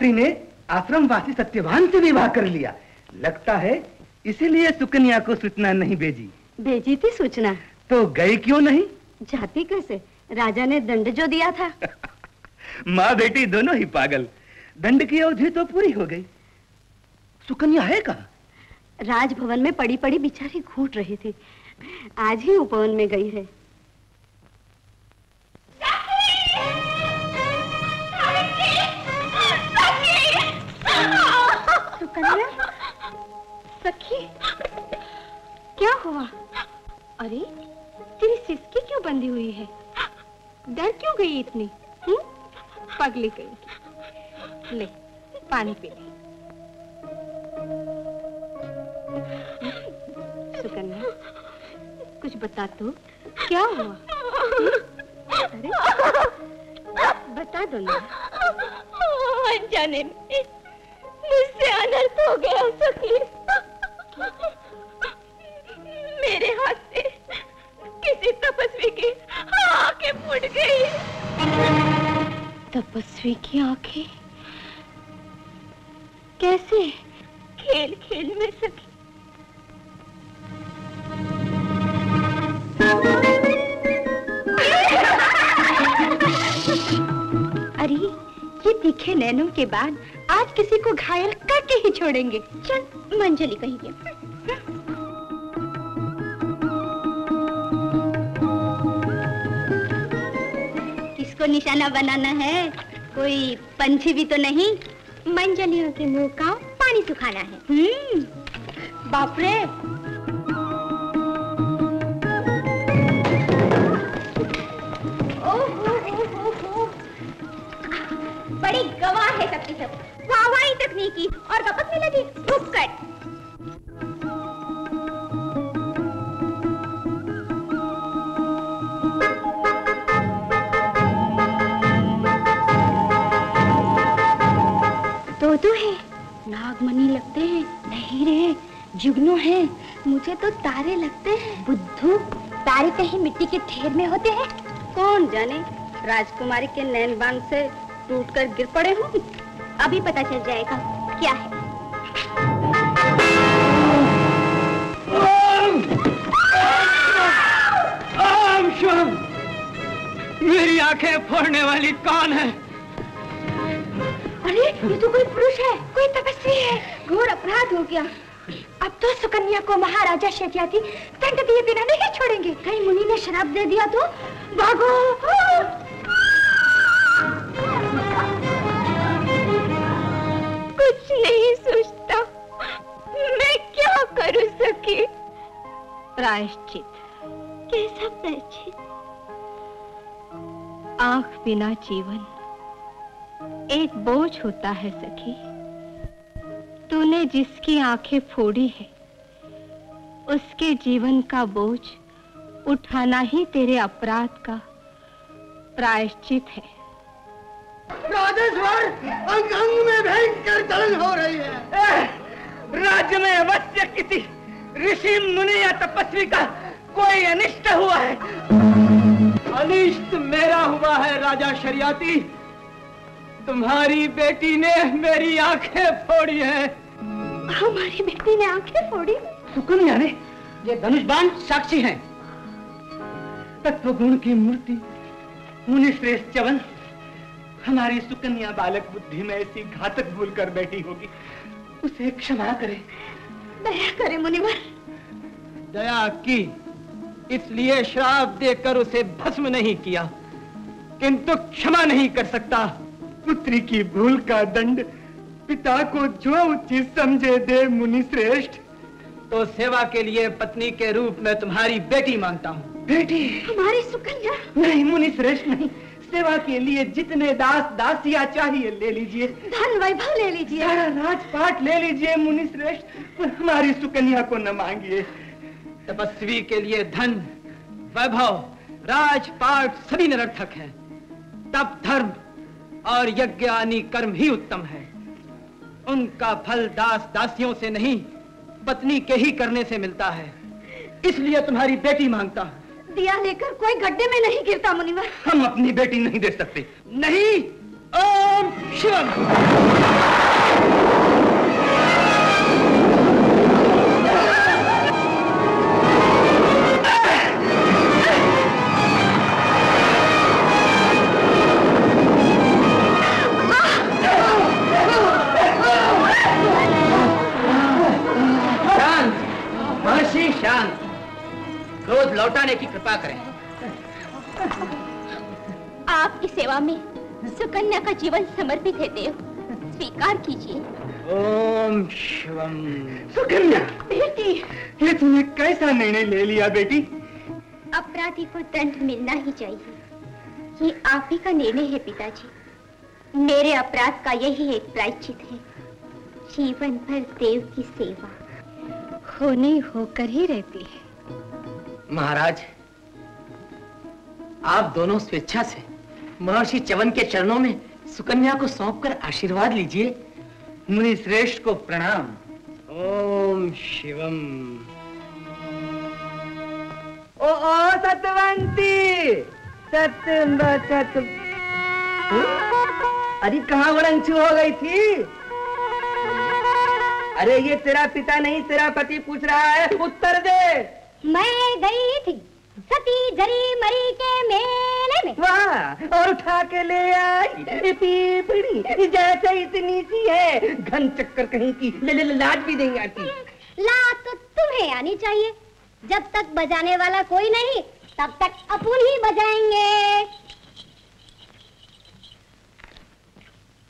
सावित्री ने आश्रमवासी सत्यवान से विवाह कर लिया। लगता है इसीलिए सुकन्या को सूचना नहीं भेजी। भेजी थी सूचना। तो गई क्यों नहीं? जाती कैसे? राजा ने दंड जो दिया था। माँ बेटी दोनों ही पागल। दंड की अवधि तो पूरी हो गई। सुकन्या है कहा? राजभवन में पड़ी पड़ी बिचारी घूट रही थी। आज ही उपवन में गई है। क्या हुआ? अरे तेरी सिसकी क्यों बंधी हुई है? डर क्यों गई इतनी? हूँ पगली गई ले पानी पी ले। सुकन्या कुछ बता तो। क्या हुआ? अरे बता दो ना। अनजाने में मुझसे अनर्थ हो गया सखी मेरे हाथ से किसी तपस्वी की आँखें फूट गई। तपस्वी की आँखें? कैसे खेल खेल में सखी? अरे, ये तीखे नैनों के बाद आज किसी को घायल करके ही छोड़ेंगे। चल, मंजली कहिए किसको निशाना बनाना है कोई पंछी भी तो नहीं। मंजलियों के मुँह का पानी सुखाना है। हम्म। बाप रे बड़ी गवाह है सबकी सब। वाहवाही तकनीकी और वापस में लगी भुक्कड़ तो तो है। नागमणि लगते हैं नहीं रे जुगनू है। मुझे तो तारे लगते हैं। बुद्धू तारे कहीं मिट्टी के ढेर में होते हैं। कौन जाने? राजकुमारी के नैन बाँध से टूटकर गिर पड़े हूँ। अभी पता चल जाएगा क्या है। आम मेरी आँखें फोड़ने वाली कौन है? अरे ये तो कोई पुरुष है कोई तपस्वी है। घोर अपराध हो गया। अब तो सुकन्या को महाराजा शेटियाती दंड दिए बिना नहीं छोड़ेंगे। कहीं मुनि ने शराब दे दिया तो? भागो! कुछ नहीं सोचता। मैं क्या करूँ सकी प्रायश्चित। कैसा प्रायश्चित? आँख बिना जीवन। एक बोझ होता है सखी। तूने जिसकी आँखें फोड़ी है उसके जीवन का बोझ उठाना ही तेरे अपराध का प्रायश्चित है। राजेश्वर अंग अंग में भयंकर जलन हो रही है। राज्य में अवश्य किसी ऋषि मुनि या तपस्वी का कोई अनिष्ट हुआ है। अनिष्ट मेरा हुआ है राजा शरियाती। तुम्हारी बेटी ने मेरी आँखें फोड़ी है। हमारी बेटी ने आँखें फोड़ी? सुकन्या ने ये धनुषबाण साक्षी हैं। तत्वगुण की मूर्ति मुनि श्रेष्ठ चवन हमारी सुकन्या बालक बुद्धि में ऐसी घातक भूल कर बैठी होगी। उसे क्षमा करे। दया करे मुनिवर। दया की इसलिए श्राप देकर उसे भस्म नहीं किया। किंतु क्षमा नहीं कर सकता। पुत्री की भूल का दंड पिता को जो उचित समझे दे मुनि श्रेष्ठ। तो सेवा के लिए पत्नी के रूप में तुम्हारी बेटी माँगता हूँ। बेटी। हमारी सुकन्या। नहीं मुनि श्रेष्ठ नहीं। सेवा के लिए जितने दास दासिया चाहिए ले लीजिए। धन वैभव ले लीजिए। सारा राजपाट ले लीजिए मुनि श्रेष्ठ। पर हमारी सुकन्या को न मांगिए। तपस्वी के लिए धन वैभव राजपाट सभी निरर्थक हैं। तप धर्म और यज्ञानी कर्म ही उत्तम है। उनका फल दास दासियों से नहीं पत्नी के ही करने से मिलता है। इसलिए तुम्हारी बेटी माँगता दिया लेकर कोई गड्ढे में नहीं गिरता मुनिवर। हम अपनी बेटी नहीं दे सकते। नहीं ओम शिवम। सेवा में सुकन्या का जीवन समर्पित है देव। स्वीकार कीजिए। ओम शिवम। सुकन्या! बेटी! ये तूने कैसा निर्णय ले लिया बेटी? अपराधी को दंड मिलना ही चाहिए। ये आप ही का निर्णय है पिताजी। मेरे अपराध का यही एक प्रायश्चित है। जीवन भर देव की सेवा होने होकर ही रहती है। महाराज आप दोनों स्वेच्छा से महर्षि चवन के चरणों में सुकन्या को सौंपकर आशीर्वाद लीजिए। मुनि श्रेष्ठ को प्रणाम। ओम शिवम। ओ ओ सतवंती! सत्य सत अरे कहाँ वड़ंचू हो गई थी? अरे ये तेरा पिता नहीं तेरा पति पूछ रहा है। उत्तर दे। मैं गई थी। सती जरी मरी के मेले में। वाह और उठा के ले आई पीपड़ी जैसे इतनी सी है। घन चक्कर कहीं की ले ले लाज भी नहीं आती लात तो तुम्हें आनी चाहिए। जब तक बजाने वाला कोई नहीं तब तक अपुन ही बजाएँगे।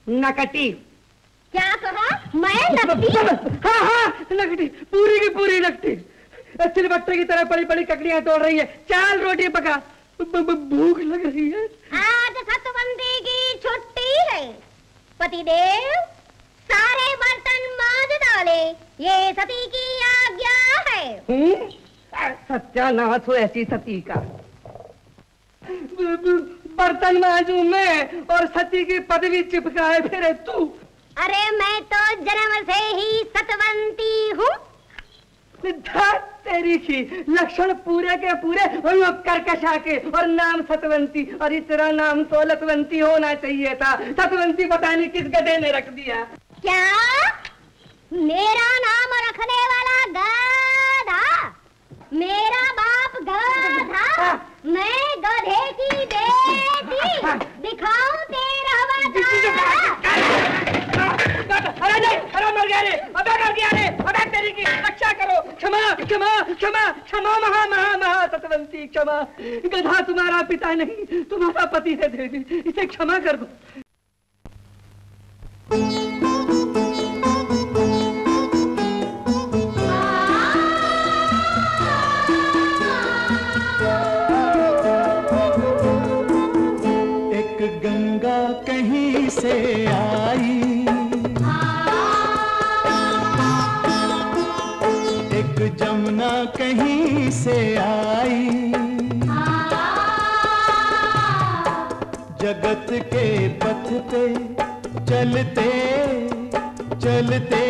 नकटी क्या कहा? मैं नकटी हाँ हाँ नकटी पूरी की पूरी नकटी सिलबट्टे की तरह बड़ी बड़ी ककड़ियाँ तोड़ रही है। चाल रोटी पका। भूख लग रही है। आज सतबंदी की छुट्टी है। पतिदेव सारे बर्तन मांज डाले। ये सती की आज्ञा है। हम्म? सत्यानाश हो ऐसी सती का। बर्तन मांजू मैं और सती की पदवी चिपकाए फिर तू। अरे मैं तो जन्म से ही सतवंती हूँ। तेरी की लक्षण पूरे के पूरे कर्कशा के और नाम सतवंती और इतना नाम तो लतवंती होना चाहिए था। सतवंती पता नहीं किस गधे ने रख दिया। क्या? मेरा नाम रखने वाला गधा? मेरा बाप गधा? मैं गधे की बेटी। दिखाऊँ तेरा की रक्षा करो क्षमा क्षमा क्षमा क्षमा महा महा महा सतवंती क्षमा गधा तुम्हारा पिता नहीं तुम्हारा पति है देवी इसे क्षमा कर दो एक गंगा कहीं से आई से आई। जगत के पथ पे चलते चलते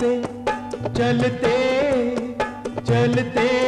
पे चलते चलते।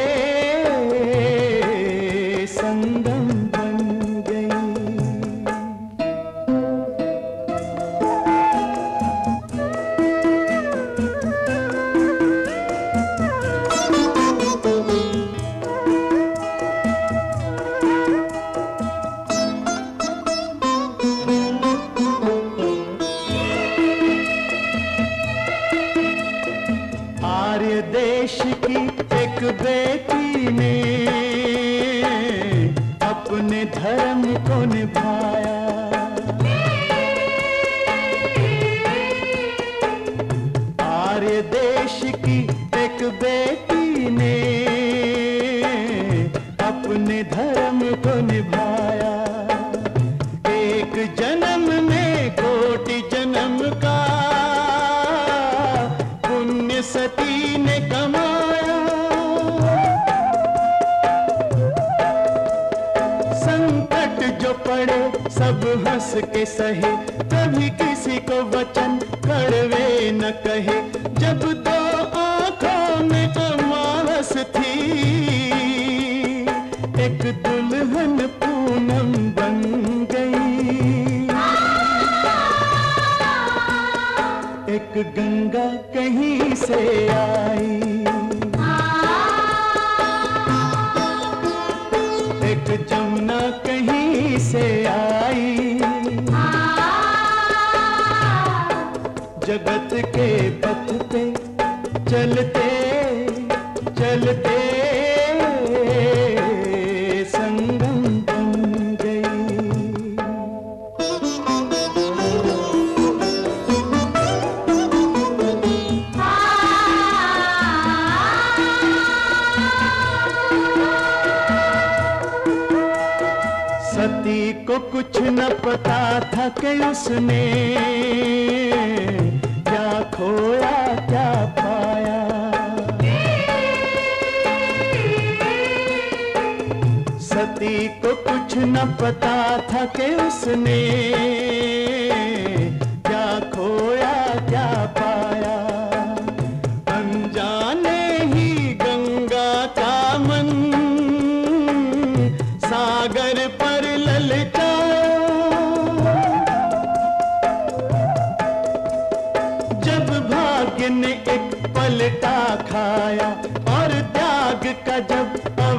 सती को कुछ न पता था कि उसने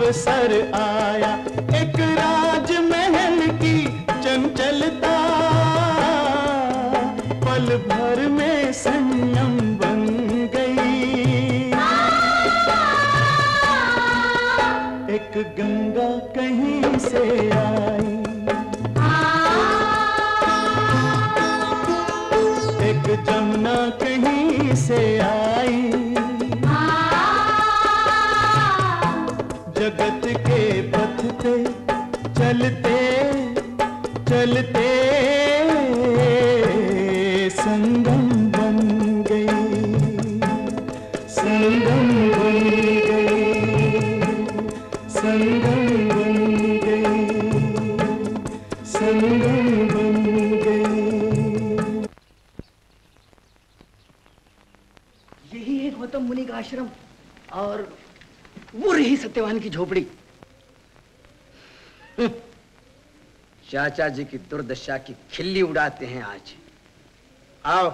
अवसर आया। एक राजमहल की चंचलता। पल भर में संयम बन गई। एक गंगा कहीं से आई। एक जमुना कहीं से आई। सत्यवान की झोपड़ी। हम्म, चाचा जी की दुर्दशा की खिल्ली उड़ाते हैं आज। आओ।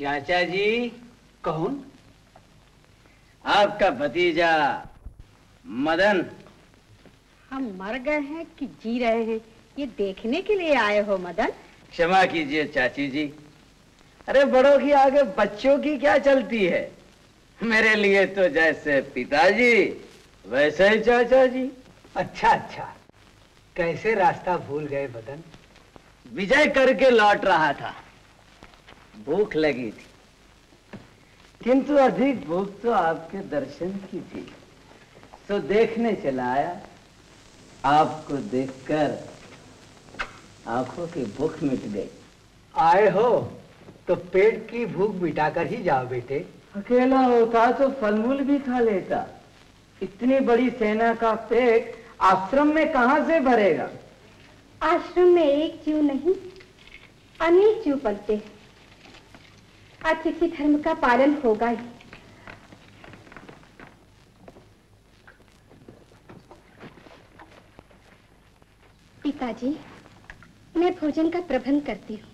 चाचा जी कौन? आपका भतीजा मदन। हम मर गए हैं कि जी रहे हैं। ये देखने के लिए आए हो मदन। क्षमा कीजिए चाची जी। अरे बड़ों की आगे बच्चों की क्या चलती है? मेरे लिए तो जैसे पिताजी वैसे ही चाचा जी। अच्छा अच्छा। कैसे रास्ता भूल गए बदन विजय करके लौट रहा था। भूख लगी थी। किंतु अधिक भूख तो आपके दर्शन की थी। तो देखने चला आया। आपको देखकर आँखों की भूख मिट गई। आए हो तो पेट की भूख मिटाकर ही जाओ बेटे। अकेला होता तो फलमूल भी खा लेता। इतनी बड़ी सेना का पेट आश्रम में कहा से भरेगा? आश्रम में एक जीव नहीं अनेक जीव पलते हैं। अतिथि धर्म का पालन होगा ही। पिताजी मैं भोजन का प्रबंध करती हूँ।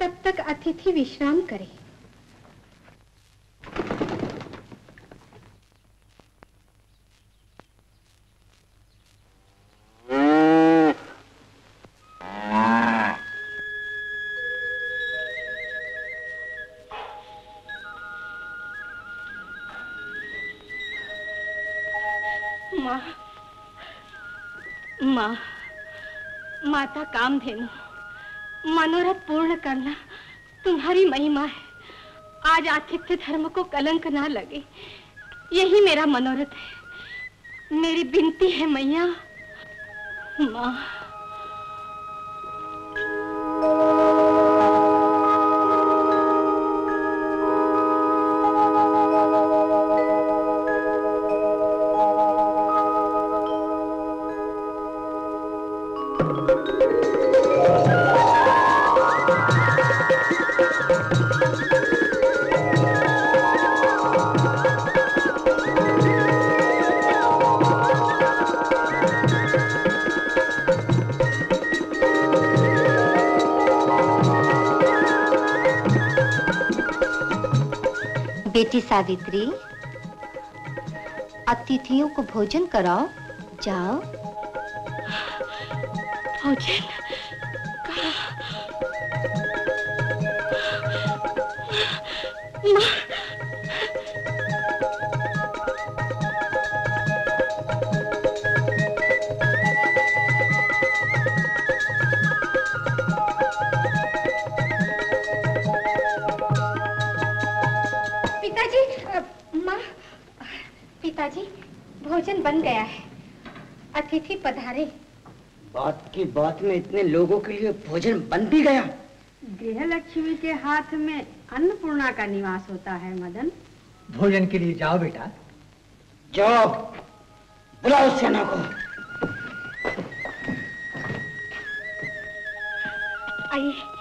तब तक अतिथि विश्राम करें। माता कामधेनु। मनोरथ पूर्ण करना तुम्हारी महिमा है। आज आतिथ्य धर्म को कलंक ना लगे। यही मेरा मनोरथ है। मेरी बिनती है मैया। माँ। बेटी सावित्री अतिथियों को भोजन कराओ जाओ। भोजन? बात की बात में इतने लोगों के लिए भोजन बन भी गया। गृह लक्ष्मी के हाथ में अन्नपूर्णा का निवास होता है मदन। भोजन के लिए जाओ बेटा। जाओ। बुलाओ सेना को। आइए।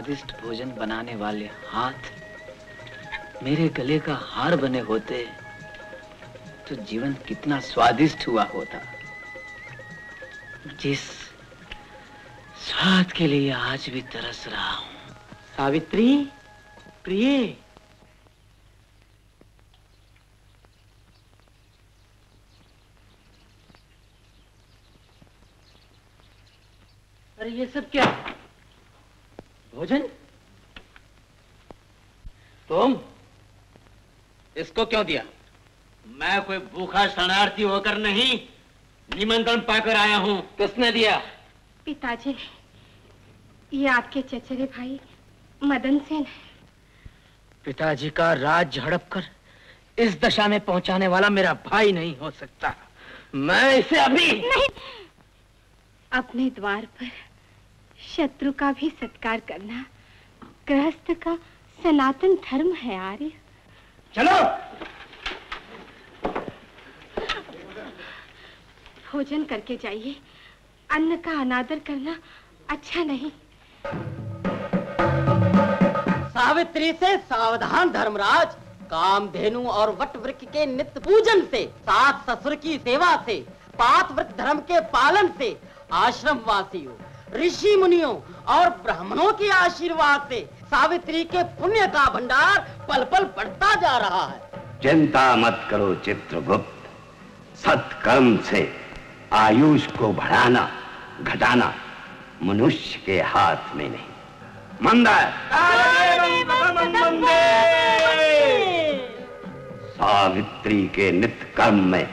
स्वादिष्ट भोजन बनाने वाले हाथ मेरे गले का हार बने होते तो जीवन कितना स्वादिष्ट हुआ होता। जिस स्वाद के लिए आज भी तरस रहा हूँ। सावित्री, प्रिय। अरे ये सब क्या भोजन तुम इसको क्यों दिया? मैं कोई भूखा शरणार्थी होकर नहीं निमंत्रण पाकर आया हूँ। किसने दिया? पिताजी ये आपके चचेरे भाई मदन सेन है। पिताजी का राज झड़प कर इस दशा में पहुँचाने वाला मेरा भाई नहीं हो सकता। मैं इसे अभी नहीं अपने द्वार पर शत्रु का भी सत्कार करना गृहस्थ का सनातन धर्म है आर्य। चलो। भोजन करके जाइए। अन्न का अनादर करना अच्छा नहीं। सावित्री से सावधान धर्मराज। कामधेनु और वट वृक्ष के नित्य पूजन से सास ससुर की सेवा से पात व्रत धर्म के पालन से आश्रम वासियों ऋषि मुनियों और ब्राह्मणों के आशीर्वाद से सावित्री के पुण्य का भंडार पल पल बढ़ता जा रहा है। चिंता मत करो चित्रगुप्त। सत्कर्म से आयुष को बढ़ाना, घटाना मनुष्य के हाथ में नहीं। मंदार सावित्री के नित्य कर्म में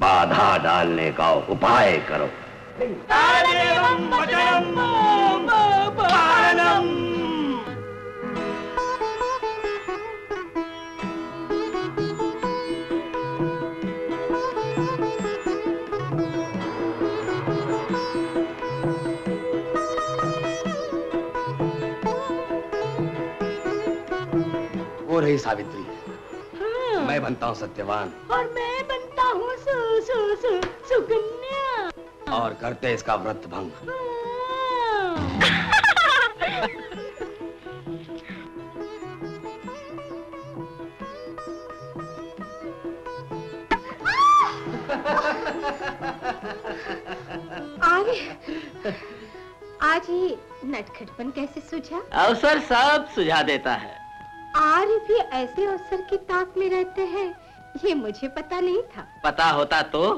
बाधा डालने का उपाय करो। वो रही सावित्री। मैं बनता हूँ सत्यवान। और मैं बनता हूँ सु, सु, सु, सुकन्या और करते इसका व्रत भंग। आर्य आज ये नटखटपन कैसे सुझा? अवसर सब सुझा देता है। आर्य भी ऐसे अवसर की ताक में रहते हैं ये मुझे पता नहीं था। पता होता तो?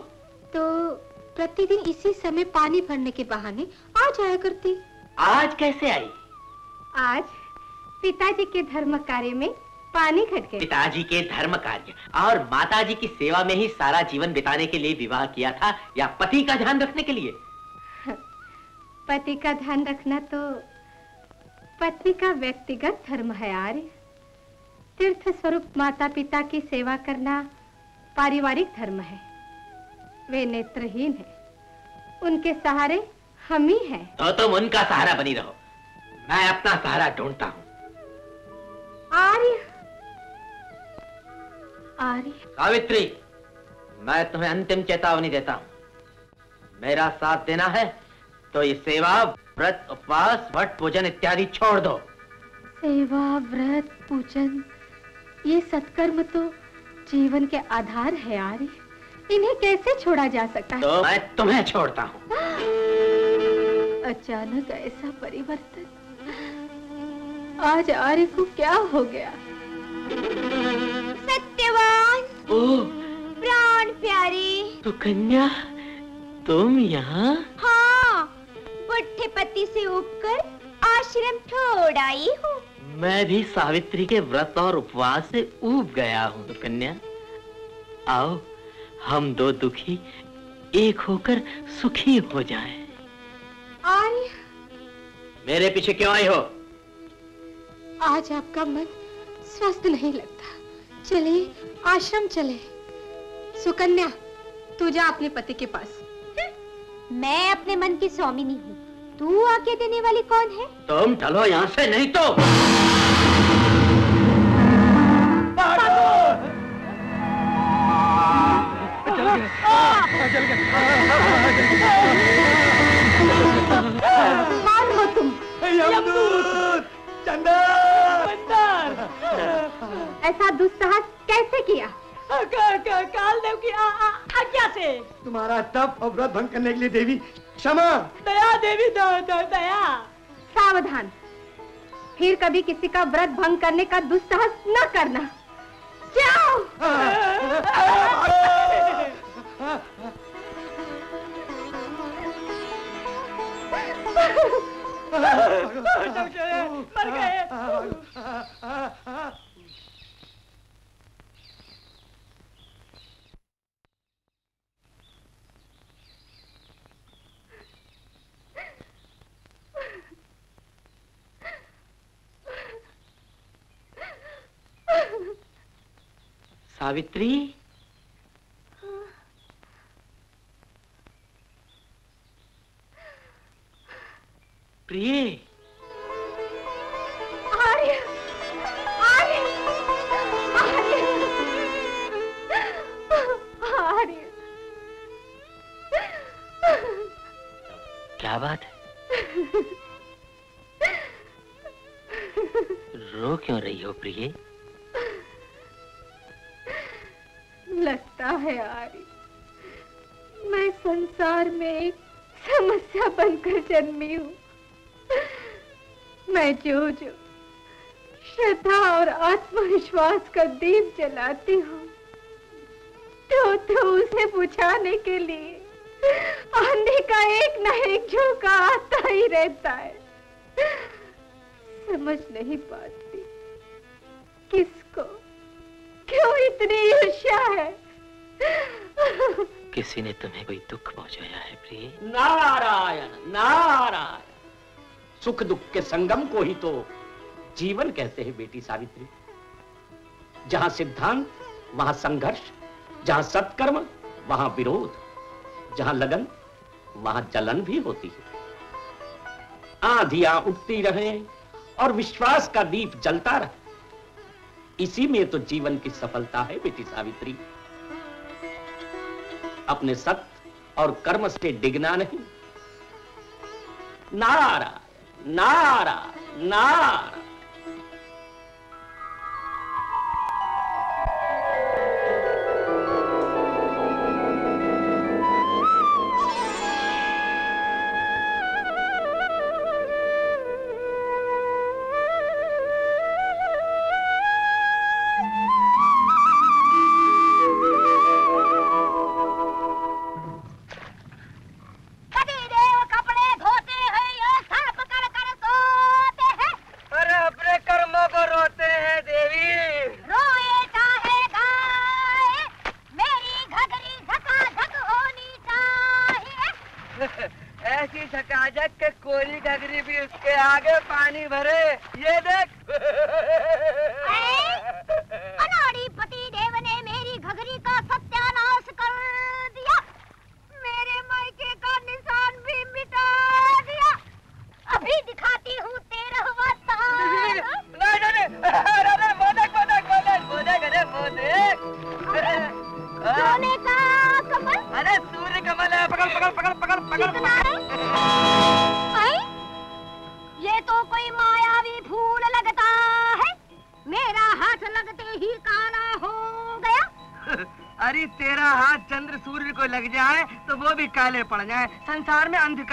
तो प्रतिदिन इसी समय पानी भरने के बहाने आ जाया करती। आज कैसे आई? आज पिताजी के धर्म कार्य में पानी घट गए पिताजी के धर्म कार्य और माताजी की सेवा में ही सारा जीवन बिताने के लिए विवाह किया था या पति का ध्यान रखने के लिए? पति का ध्यान रखना तो पत्नी का व्यक्तिगत धर्म है आर्य। तीर्थ स्वरूप माता पिता की सेवा करना पारिवारिक धर्म है। वे नेत्रहीन है। उनके सहारे हम ही हैं। तो तुम उनका सहारा बनी रहो। मैं अपना सहारा ढूंढता हूँ। आर्य। आर्य। सावित्री मैं तुम्हें अंतिम चेतावनी देता हूँ। मेरा साथ देना है तो ये सेवा व्रत उपवास भट पूजन इत्यादि छोड़ दो। सेवा व्रत पूजन ये सत्कर्म तो जीवन के आधार है आर्य। इन्हें कैसे छोड़ा जा सकता है? तो मैं तुम्हें छोड़ता हूँ। अचानक ऐसा परिवर्तन। आज आर्य को क्या हो गया? सत्यवान। प्राण प्यारे। तो कन्या तुम यहाँ? हाँ बुढ़े पति से उबकर आश्रम छोड़ आई हूँ। मैं भी सावित्री के व्रत और उपवास से ऊब गया हूँ तो कन्या आओ। हम दो दुखी एक होकर सुखी हो जाएँ। आर्य मेरे पीछे क्यों आई हो? आज आपका मन स्वस्थ नहीं लगता। चलिए आश्रम चले। सुकन्या तू जा अपने पति के पास। मैं अपने मन की स्वामिनी हूँ। तू आके देने वाली कौन है? तुम चलो यहाँ से नहीं तो। तुम ऐसा दुस्साहस कैसे किया? काल देव की आज्ञा से तुम्हारा तप और व्रत भंग करने के लिए देवी क्षमा। दया देवी दया। सावधान। फिर कभी किसी का व्रत भंग करने का दुस्साहस न करना। जाओ मर गए सावित्री? प्रिय। आर्य। आर्य। आर्य। आर्य। क्या बात है? रो क्यों रही हो प्रिय? लगता है आर्य मैं संसार में एक समस्या बनकर जन्मी हूँ। मैं जो जो श्रद्धा और आत्मविश्वास का दीप जलाती हूँ तो तो उसे बुझाने के लिए आंधी का एक न एक झोंका आता ही रहता है। समझ नहीं पाती किसको क्यों इतनी ईर्ष्या है? किसी ने तुम्हें कोई दुख पहुँचाया है प्रिय? नारायण नारायण। सुख दुख के संगम को ही तो जीवन कहते हैं बेटी सावित्री। जहाँ सिद्धांत वहाँ संघर्ष जहाँ सत्कर्म वहाँ विरोध जहाँ लगन वहाँ जलन भी होती है। आंधियाँ उठती रहे और विश्वास का दीप जलता रहे। इसी में तो जीवन की सफलता है, बेटी सावित्री। अपने सत्य और कर्म से डिगना नहीं। नारा नारा नारा।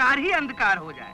अंधकार ही अंधकार हो जाए।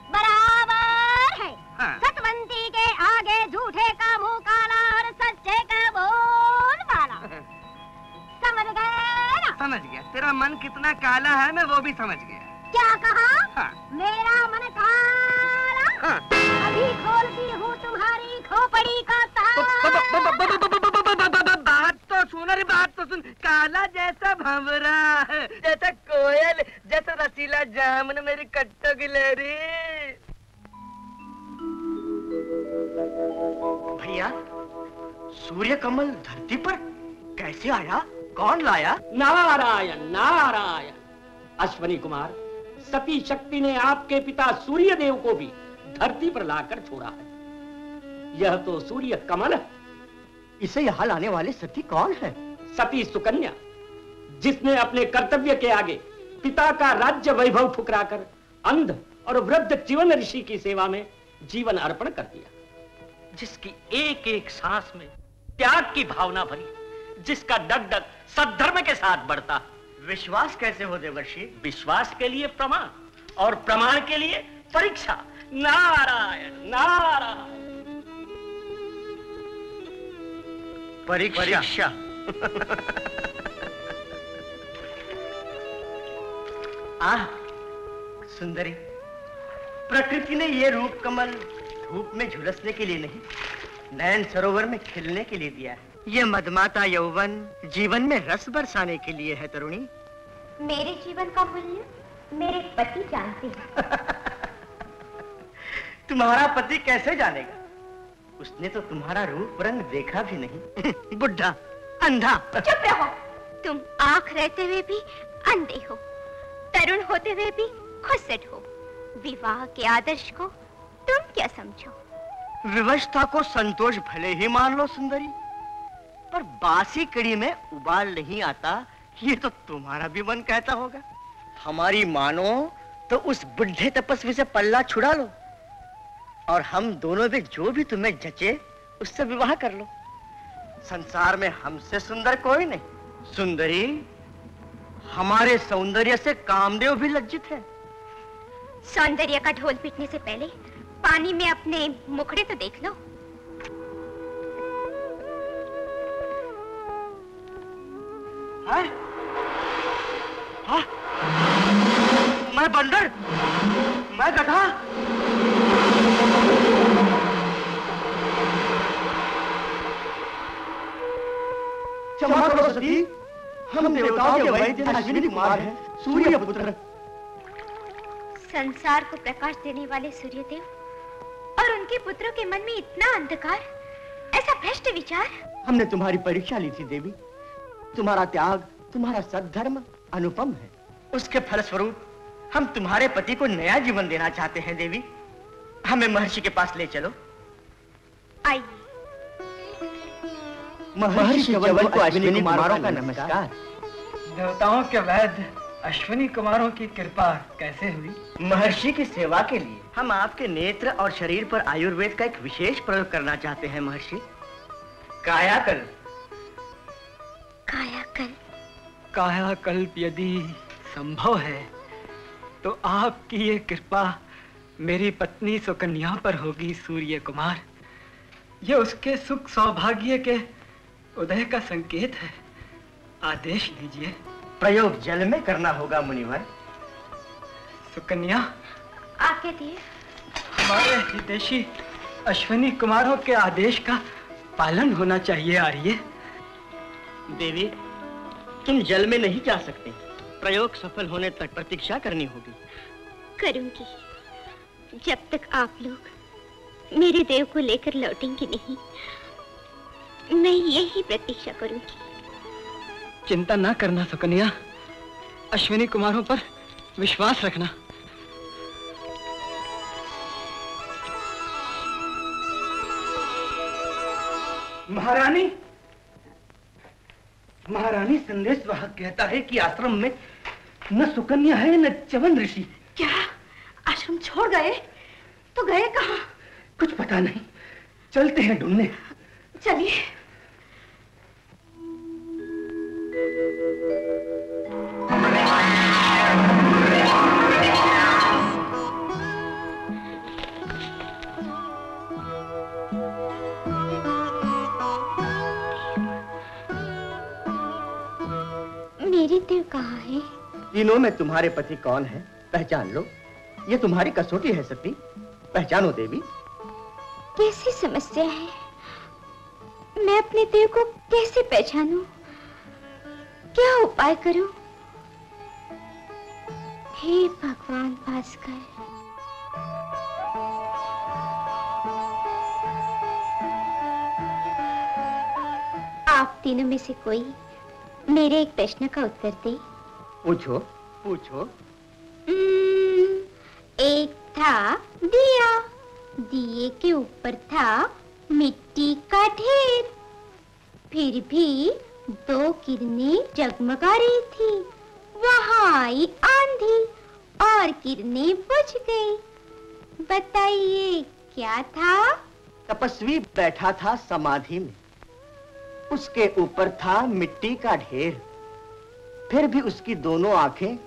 आपके पिता सूर्य देव को भी धरती पर लाकर छोड़ा है। यह तो सूर्य कमल है। इसे यहाँ लाने वाले सती कौन है? सती सुकन्या जिसने अपने कर्तव्य के आगे पिता का राज्य वैभव ठुकराकर अंध और वृद्ध जीवन ऋषि की सेवा में जीवन अर्पण कर दिया। जिसकी एक एक सांस में त्याग की भावना भरी जिसका डग डग सद्धर्म के साथ बढ़ता। विश्वास कैसे हो देवर्षि? विश्वास के लिए प्रमाण। और प्रमाण के लिए परीक्षा। नारायण नारायण। परीक्षा। आह सुंदरी प्रकृति ने यह रूप कमल धूप में झुलसने के लिए नहीं नयन सरोवर में खिलने के लिए दिया है। यह मदमाता यौवन जीवन में रस बरसाने के लिए है तरुणी। मेरे जीवन का मूल्य? मेरे पति जानते हैं। तुम्हारा पति कैसे जानेगा? उसने तो तुम्हारा रूप रंग देखा भी नहीं। बुढ़ा अंधा। चुप रहो। तुम आँख रहते हुए भी अंधे हो। तरुण होते हुए भी खुसट हो। विवाह के आदर्श को तुम क्या समझो? विवशता को संतोष भले ही मान लो सुंदरी। पर बासी कड़ी में उबाल नहीं आता ये तो तुम्हारा भी मन कहता होगा। हमारी मानो तो उस बुढ़े तपस्वी से पल्ला छुड़ा लो और हम दोनों में जो भी तुम्हें जचे उससे विवाह कर लो संसार में हमसे सुंदर कोई नहीं सुंदरी हमारे सौंदर्य से कामदेव भी लज्जित है सौंदर्य का ढोल पीटने से पहले पानी में अपने मुखड़े तो देख लो हाँ? हाँ? मैं बंदर? मैं गधा? क्षमा करो सती हम देवताओं के वैद्य अश्विनी कुमार हैं सूर्य पुत्र संसार को प्रकाश देने वाले सूर्यदेव और उनके पुत्रों के मन में इतना अंधकार ऐसा भ्रष्ट विचार। हमने तुम्हारी परीक्षा ली थी देवी। तुम्हारा त्याग तुम्हारा सद्धर्म अनुपम है। उसके फलस्वरूप हम तुम्हारे पति को नया जीवन देना चाहते हैं देवी। हमें महर्षि के पास ले चलो। आइए। महर्षि च्यवन को अश्विनी कुमारों का नमस्कार। देवताओं के वैद्य अश्विनी कुमारों की कृपा कैसे हुई? महर्षि की सेवा के लिए हम आपके नेत्र और शरीर पर आयुर्वेद का एक विशेष प्रयोग करना चाहते हैं महर्षि। कायाकल्प। कायाकल्प। कायाकल्प यदि संभव है तो आपकी ये कृपा मेरी पत्नी सुकन्या पर होगी सूर्य कुमार। ये उसके सुख सौभाग्य के उदय का संकेत है। आदेश दीजिए। प्रयोग जल में करना होगा मुनिवर। सुकन्या। आके दिए? हमारे हितेशी अश्विनी कुमारों के आदेश का पालन होना चाहिए आर्य देवी तुम जल में नहीं जा सकते। प्रयोग सफल होने तक प्रतीक्षा करनी होगी। करूँगी। जब तक आप लोग मेरे देव को लेकर लौटेंगे नहीं मैं यही प्रतीक्षा करूँगी। चिंता ना करना सुकन्या। अश्विनी कुमारों पर विश्वास रखना। महारानी महारानी संदेश वाहक कहता है कि आश्रम में न सुकन्या है न चवन ऋषि। क्या? आश्रम छोड़ गए? तो गए कहा? कुछ पता नहीं। चलते हैं ढूँढने। चलिए। मेरी देव कहाँ है? तीनों में तुम्हारे पति कौन है? पहचान लो। ये तुम्हारी कसौटी है, सती। पहचानो, देवी। कैसी समस्या है? मैं अपने देव को कैसे पहचानूं? क्या उपाय करूँ? हे भगवान भास्कर। आप तीनों में से कोई मेरे एक प्रश्न का उत्तर दे? पूछो। पूछो। हम्म, एक था दिया दिए के ऊपर था मिट्टी का ढेर। फिर भी दो किरणें जगमगा रही थी वहाँ आई आंधी और किरणें बुझ गई। बताइए क्या था? तपस्वी बैठा था समाधि में। उसके ऊपर था मिट्टी का ढेर। फिर भी उसकी दोनों आँखें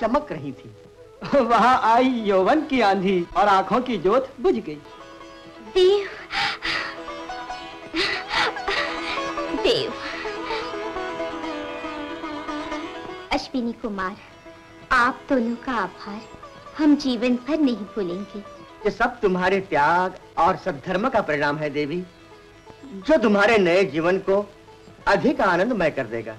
चमक रही थी। वहाँ आई यौवन की आंधी और आँखों की जोत बुझ गई। देव। देव। अश्विनी कुमार आप दोनों का आभार। हम जीवन भर नहीं भूलेंगे। ये सब तुम्हारे त्याग और सद्धर्म का परिणाम है देवी। जो तुम्हारे नए जीवन को अधिक आनंदमय कर देगा।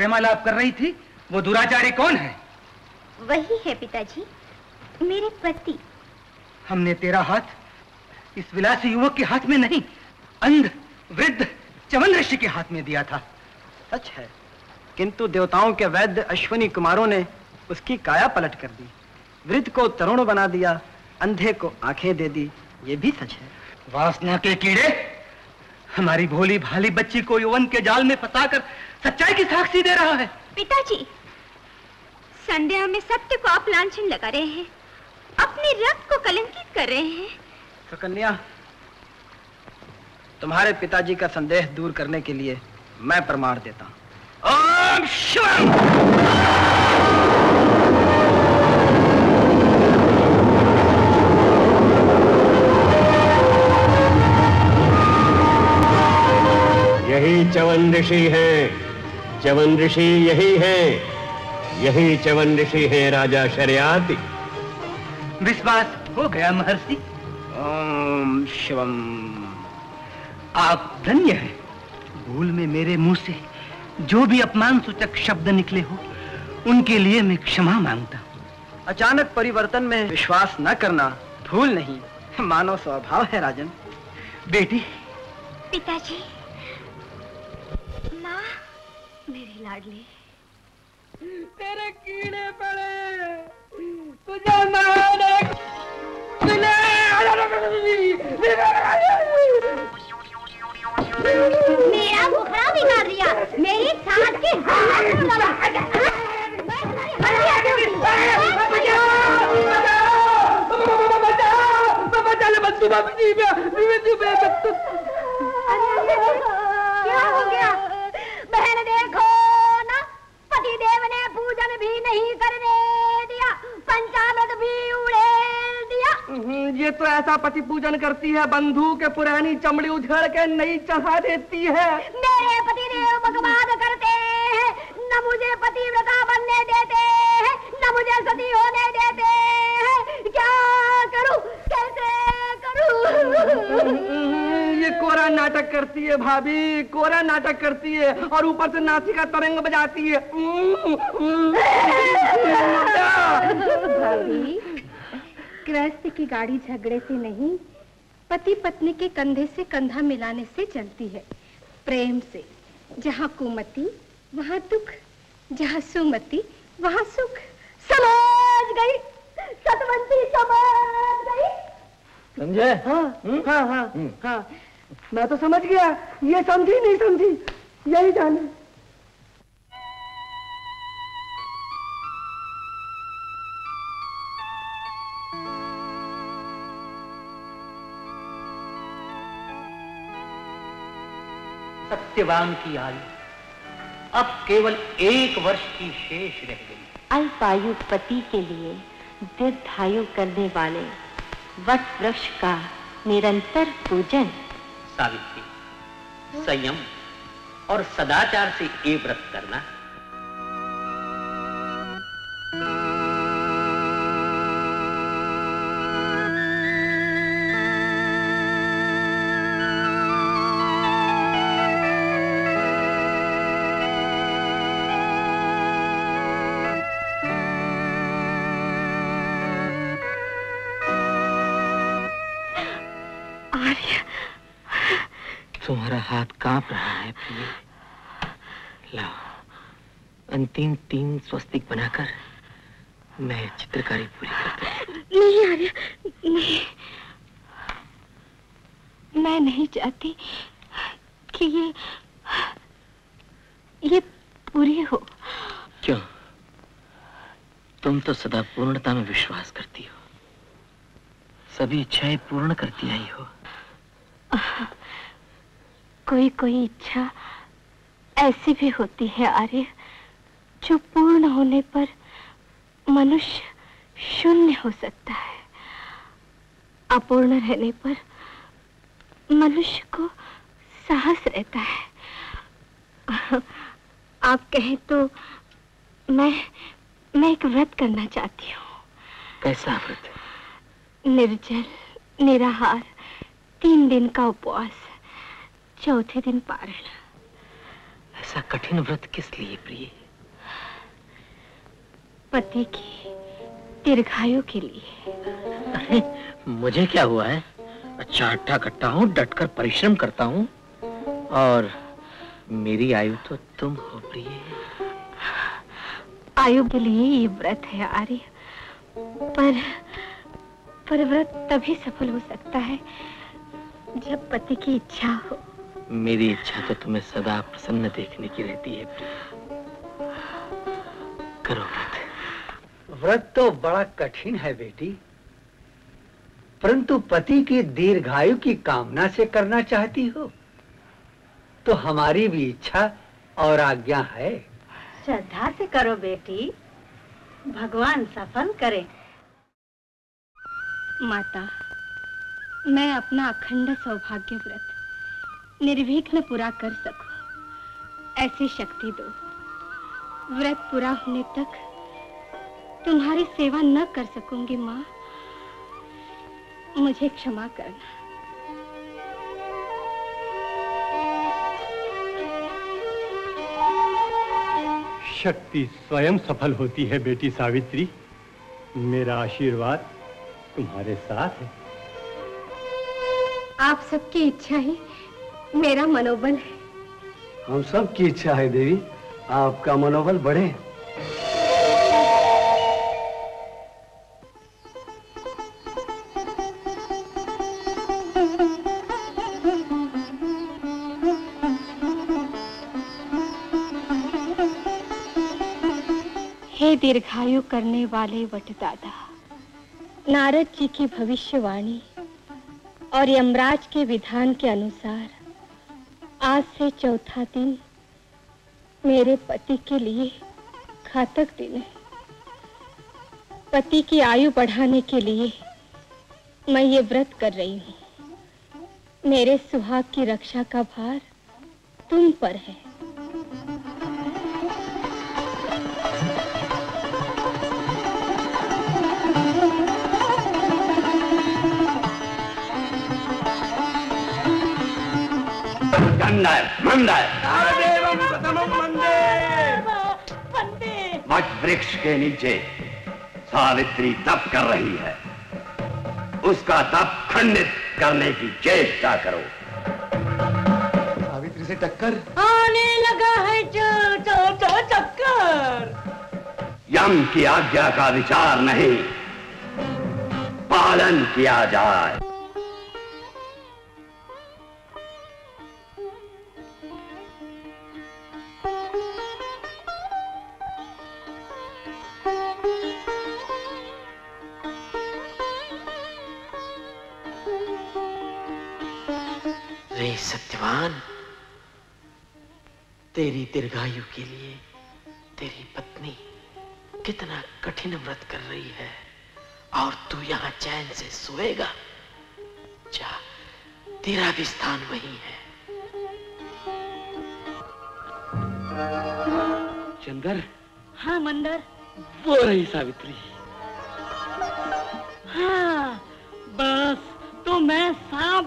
प्रेमालाप कर रही थी वो दुराचारी कौन है? वही है पिताजी मेरे पति। हमने तेरा हाथ इस विलासी युवक के हाथ में नहीं अंध वृद्ध चवन ऋषि के हाथ में दिया था। सच है किंतु देवताओं के वैद्य अश्वनी कुमारों ने उसकी काया पलट कर दी। वृद्ध को तरुण बना दिया अंधे को आँखें दे दी ये भी सच है। वासना के कीड़े हमारी भोली भाली बच्ची को यौवन के जाल में फंसाकर सच्चाई की साक्षी दे रहा है। पिताजी संध्या में सत्य को आप लांछन लगा रहे हैं। अपने रक्त को कलंकित कर रहे हैं। सुकन्या तुम्हारे पिताजी का संदेह दूर करने के लिए मैं प्रमाण देता हूँ। ओम शिवम! यही चवन ऋषि हैं। चवन ऋषि यही हैं। यही चवन ऋषि हैं राजा शरियाती। विश्वास हो गया महर्षि। ओम शिवम। आप धन्य हैं। भूल में मेरे मुँह से जो भी अपमान सूचक शब्द निकले हो उनके लिए मैं क्षमा माँगता हूँ। अचानक परिवर्तन में विश्वास न करना भूल नहीं। मानव स्वभाव है राजन। बेटी। पिताजी। लाडली तेरे कीड़े पड़े तुझे मैंने मेरा मुखड़ा बिगाड़ दिया मेरी सास की क्या हो गया बहन देखो ना। पति देव ने पूजन भी नहीं करने दिया पंचामृत भी उड़े दिया। ये तो ऐसा पति पूजन करती है बंधु के पुरानी चमड़ी उझड़ के नई चढ़ा देती है। मेरे पति देव बकवाद करते हैं न मुझे पतिव्रता बनने देते हैं न मुझे सती होने देते हैं। क्या करूँ? कैसे करूँ? ये कोरा नाटक करती है भाभी कोरा नाटक करती है और ऊपर से नासी का तरंग बजाती है। भाभी गृहस्थ की गाड़ी झगड़े से नहीं पति पत्नी के कंधे से कंधा मिलाने से चलती है। प्रेम से जहाँ कुमति वहाँ दुख जहाँ सुमति वहाँ सुख। समझ गई सतवंती समझ गई। समझे हाँ हाँ हाँ हाँ। मैं तो समझ गया ये समझी नहीं समझी यही जाने। सत्यवान की आयु अब केवल एक वर्ष की शेष रह गई। अल्पायु पति के लिए दीर्घायु करने वाले वट वृक्ष का निरंतर पूजन। सावित्री संयम और सदाचार से ये व्रत करना। हाथ काँप रहा है लाओ अंतिम तीन स्वस्तिक बनाकर मैं चित्रकारी पूरी करता नहीं आर्य नहीं। मैं नहीं चाहती कि ये ये पूरी हो। क्यों? तुम तो सदा पूर्णता में विश्वास करती हो। सभी इच्छाएँ पूर्ण करती आई हो। कोई कोई इच्छा ऐसी भी होती है आर्य जो पूर्ण होने पर मनुष्य शून्य हो सकता है। अपूर्ण रहने पर मनुष्य को साहस रहता है। आप कहें तो मैं मैं एक व्रत करना चाहती हूँ। कैसा व्रत? निर्जल निराहार तीन दिन का उपवास। चौथे दिन पारण ऐसा कठिन व्रत किस लिए प्रिय? पति की दीर्घायु के लिए। अरे मुझे क्या हुआ है? अच्छा अट्ठा कट्टा हूँ डटकर परिश्रम करता हूँ। और मेरी आयु तो तुम हो प्रिय। आयु के लिए ये व्रत है आर्य। पर पर व्रत तभी सफल हो सकता है जब पति की इच्छा हो। मेरी इच्छा तो तुम्हें सदा प्रसन्न देखने की रहती है करो व्रत। व्रत तो बड़ा कठिन है बेटी। परंतु पति की दीर्घायु की कामना से करना चाहती हो तो हमारी भी इच्छा और आज्ञा है। श्रद्धा से करो बेटी। भगवान सफल करे। माता मैं अपना अखंड सौभाग्य व्रत निर्विघ्न पूरा कर सकूँ। ऐसी शक्ति दो। व्रत पूरा होने तक तुम्हारी सेवा न कर सकूँगी माँ। मुझे क्षमा करना। शक्ति स्वयं सफल होती है बेटी सावित्री। मेरा आशीर्वाद तुम्हारे साथ है। आप सबकी इच्छा ही मेरा मनोबल है। हम सब की इच्छा है देवी। आपका मनोबल बढ़े। हे दीर्घायु करने वाले वटदादा नारद जी की भविष्यवाणी और यमराज के विधान के अनुसार आज से चौथा दिन मेरे पति के लिए घातक दिन है। पति की आयु बढ़ाने के लिए मैं ये व्रत कर रही हूँ। मेरे सुहाग की रक्षा का भार तुम पर है। मंदर मंदर। वट वृक्ष के नीचे सावित्री तप कर रही है। उसका तप खंडित करने की चेष्टा करो। सावित्री से टक्कर। आने लगा है जो जो जो चक्कर। यम की आज्ञा का विचार नहीं। पालन किया जाए। सत्यवान। तेरी दीर्घायु के लिए तेरी पत्नी कितना कठिन व्रत कर रही है और तू यहाँ चैन से सोएगा। जा तेरा भी स्थान वही है। चंदर। हाँ मंदर। वो रही सावित्री।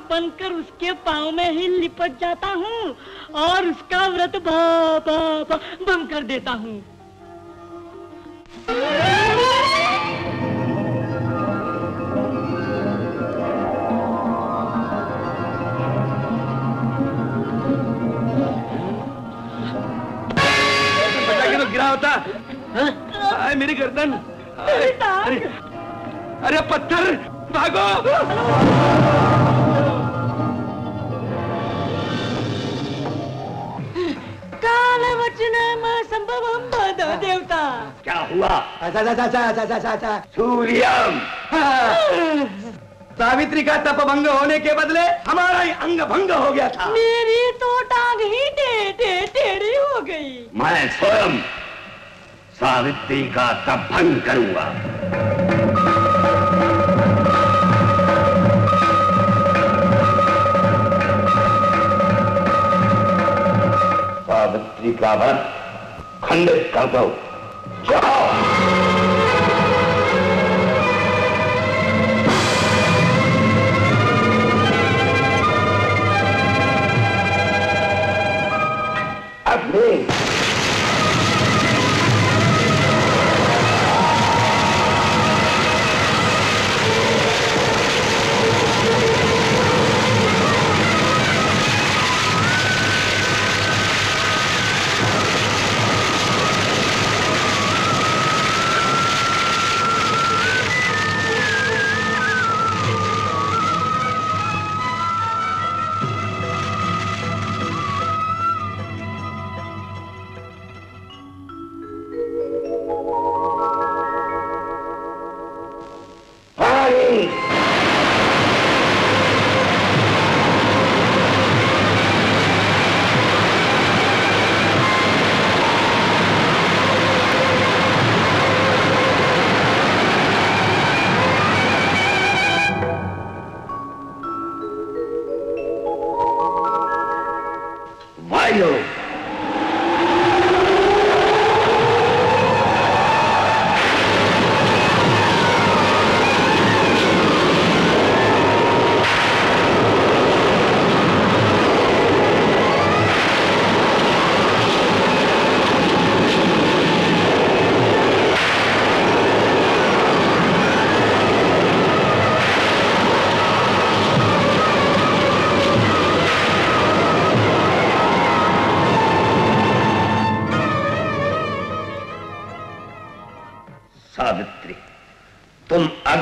बनकर उसके पाँव में ही लिपट जाता हूँ और उसका व्रत बा बा बा बम कर देता हूँ। तो गिरा होता। आए मेरी गर्दन। आए, अरे अरे पत्थर भागो। काल वचन में संभवम बद देवता। क्या हुआ? अच्छा अच्छा अच्छा अच्छा अच्छा अच्छा सूर्यम। सावित्री का तप भंग होने के बदले हमारा ही अंग भंग हो गया था। मेरी तो टांग ही टेढ़ी हो गई। मैं स्वयं सावित्री का तप भंग करूँगा। सावित्री ब्राह्मण खंडित कर दो जाओ। अब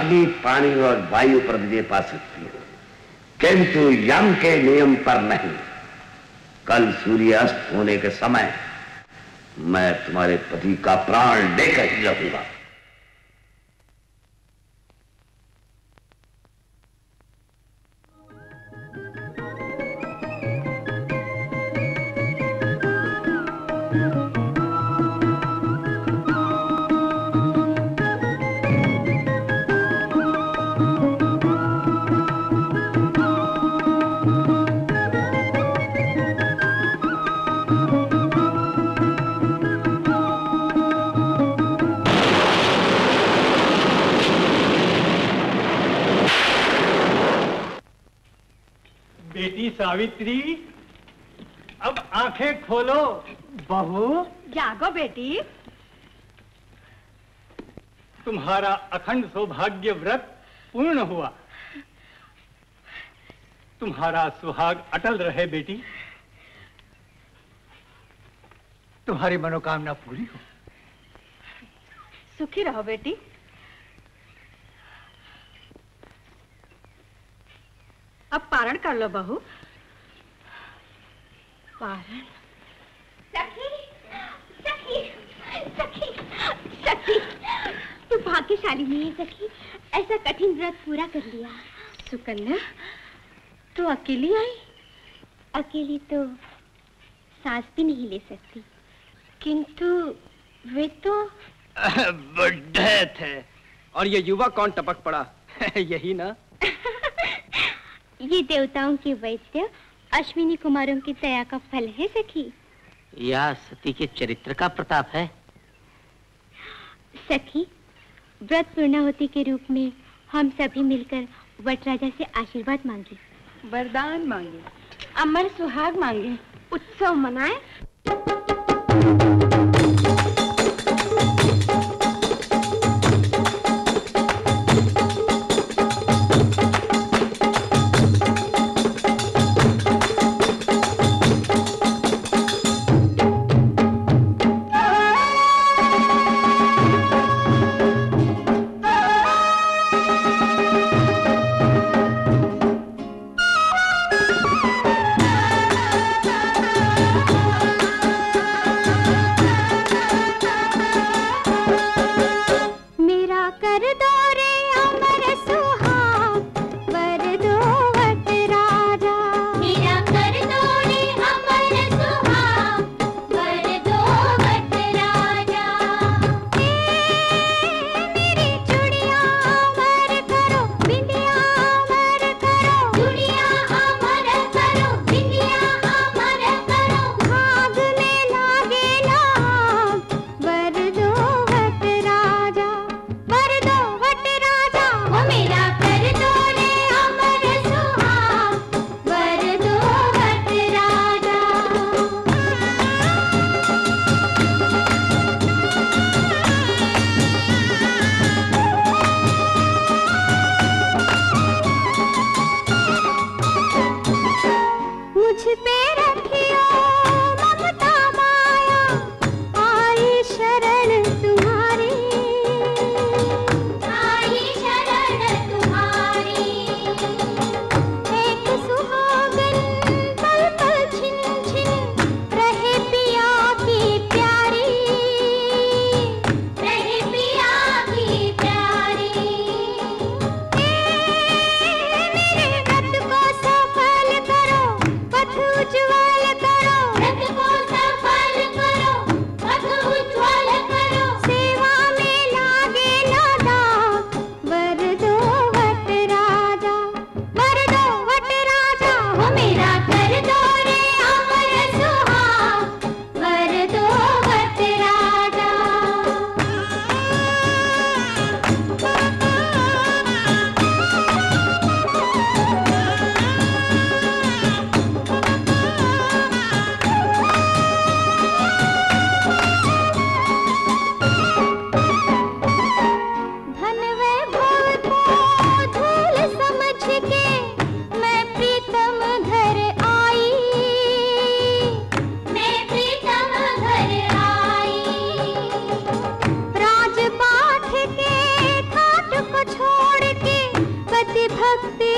अग्नि, पानी और वायु पर विजय पा सकती है। किंतु यम के नियम पर नहीं। कल सूर्य अस्त होने के समय मैं तुम्हारे पति का प्राण लेकर ही रहूँगा। बेटी सावित्री अब आँखें खोलो। बहू। जागो बेटी। तुम्हारा अखंड सौभाग्य व्रत पूर्ण हुआ। तुम्हारा सुहाग अटल रहे बेटी। तुम्हारी मनोकामना पूरी हो। सुखी रहो बेटी। अब पारण कर लो बहू। पारण? सखी सखी सखी सखी। तू भाग्यशाली नहीं है सखी। ऐसा कठिन व्रत पूरा कर लिया। सुकन्या तू अकेली आई? अकेली तो सांस भी नहीं ले सकती। किंतु वे तो बुढ़े थे। और ये युवा कौन टपक पड़ा? यही ना? ये देवताओं के वैद्य अश्विनी कुमारों की दया का फल है सखी। या सती के चरित्र का प्रताप है? सखी व्रत पूर्णाहुति के रूप में हम सभी मिलकर वट राजा से आशीर्वाद मांगे। वरदान मांगे अमर सुहाग मांगे उत्सव मनाए। सकते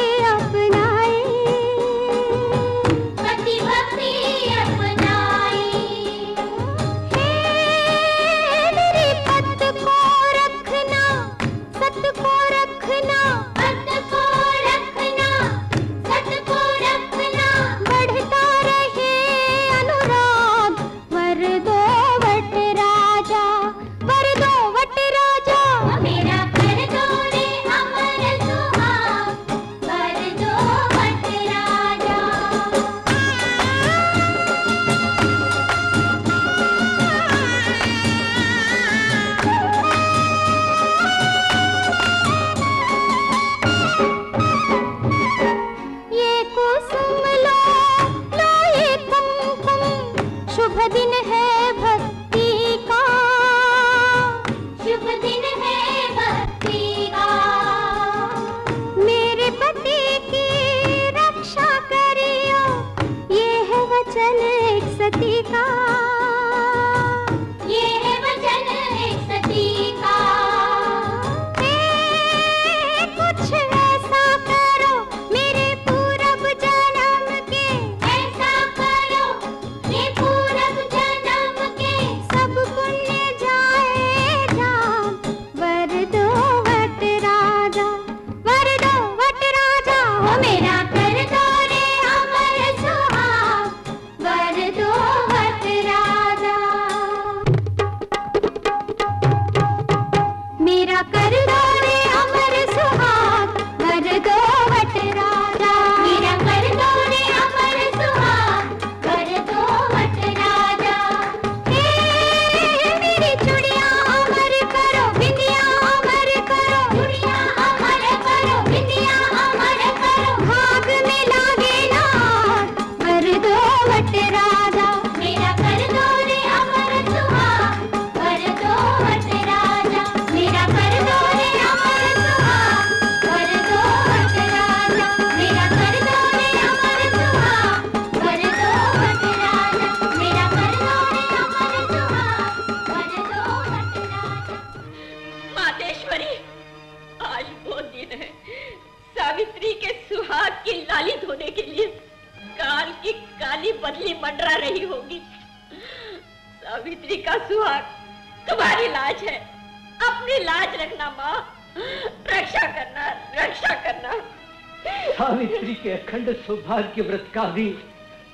का भी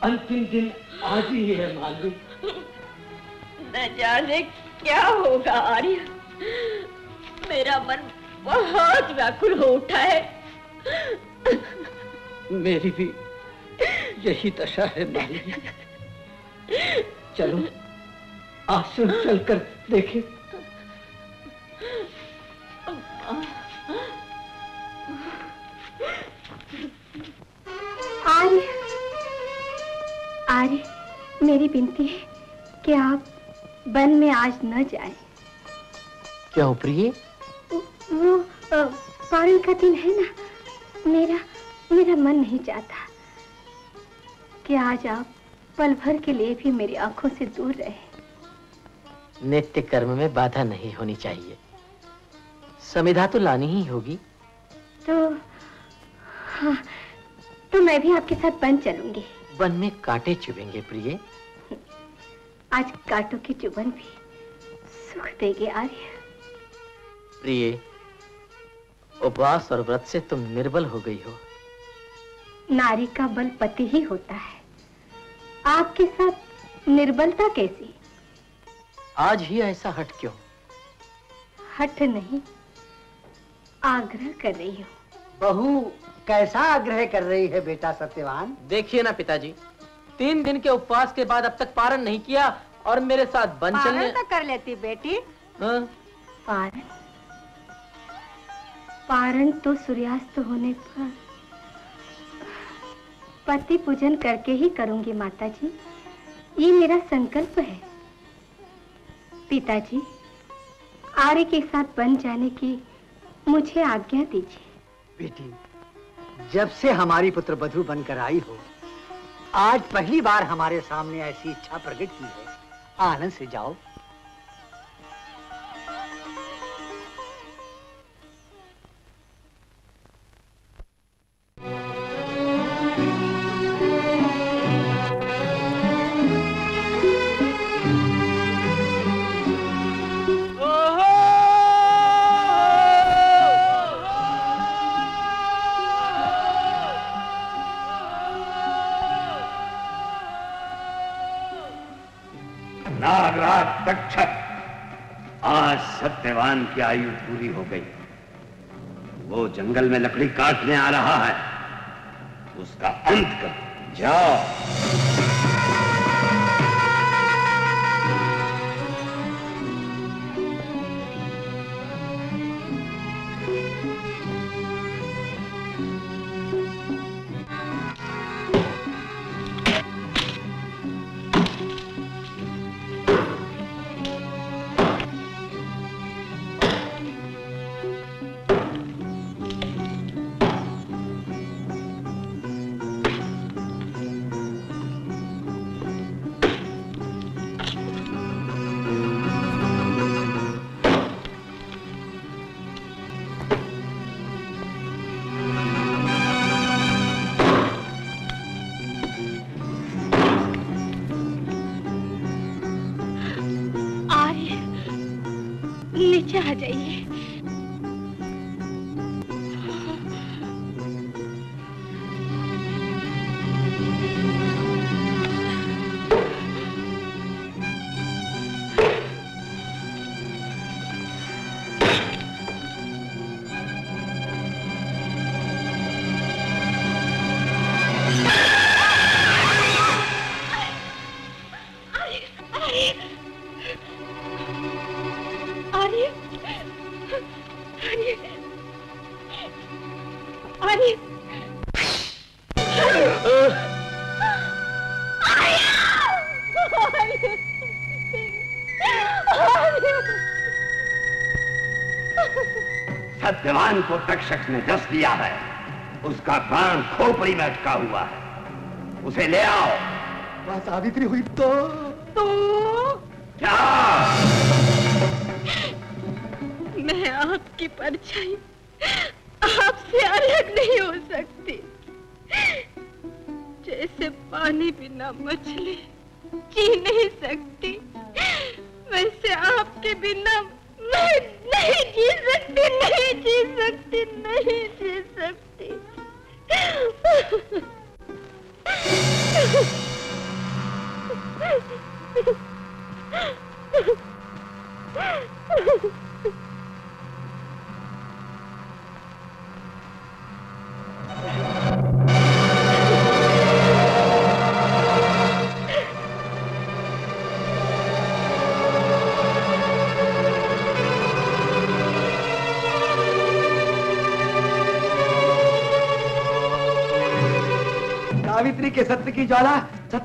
अंतिम दिन आज ही है मालूम। न जाने क्या होगा आर्य। मेरा मन बहुत व्याकुल हो उठा है। मेरी भी यही दशा है मालिनी आँखों से दूर रहे। नित्य कर्म में बाधा नहीं होनी चाहिए। समिधा तो लानी ही होगी। तो हाँ तो मैं भी आपके साथ वन चलूँगी। वन में कांटे चुभेंगे प्रिय। आज कांटों की चुभन भी सुख देगी आर्य। प्रिय उपवास और व्रत से तुम निर्बल हो गई हो। नारी का बल पति ही होता है। आपके साथ निर्बलता कैसी? आज ही ऐसा हट क्यों? हट नहीं आग्रह कर रही हूँ। बहू कैसा आग्रह कर रही है बेटा सत्यवान? देखिए ना पिताजी तीन दिन के उपवास के बाद अब तक पारण नहीं किया और मेरे साथ वन चलने तो कर लेती बेटी। हाँ? पारण? पारण तो सूर्यास्त होने पर पति पूजन करके ही करूँगी माता जी ये मेरा संकल्प है। पिताजी आर्य के साथ बन जाने की मुझे आज्ञा दीजिए। बेटी, जब से हमारी पुत्र बधु बनकर आई हो, आज पहली बार हमारे सामने ऐसी इच्छा प्रकट की है। आनंद से जाओ। सत्यवान की आयु पूरी हो गई। वो जंगल में लकड़ी काटने आ रहा है। उसका अंत कर। जाओ। को तक्षक ने दस दिया है। उसका प्राण खोपड़ी में अटका हुआ है। उसे ले आओ। वह सावित्री हुई तो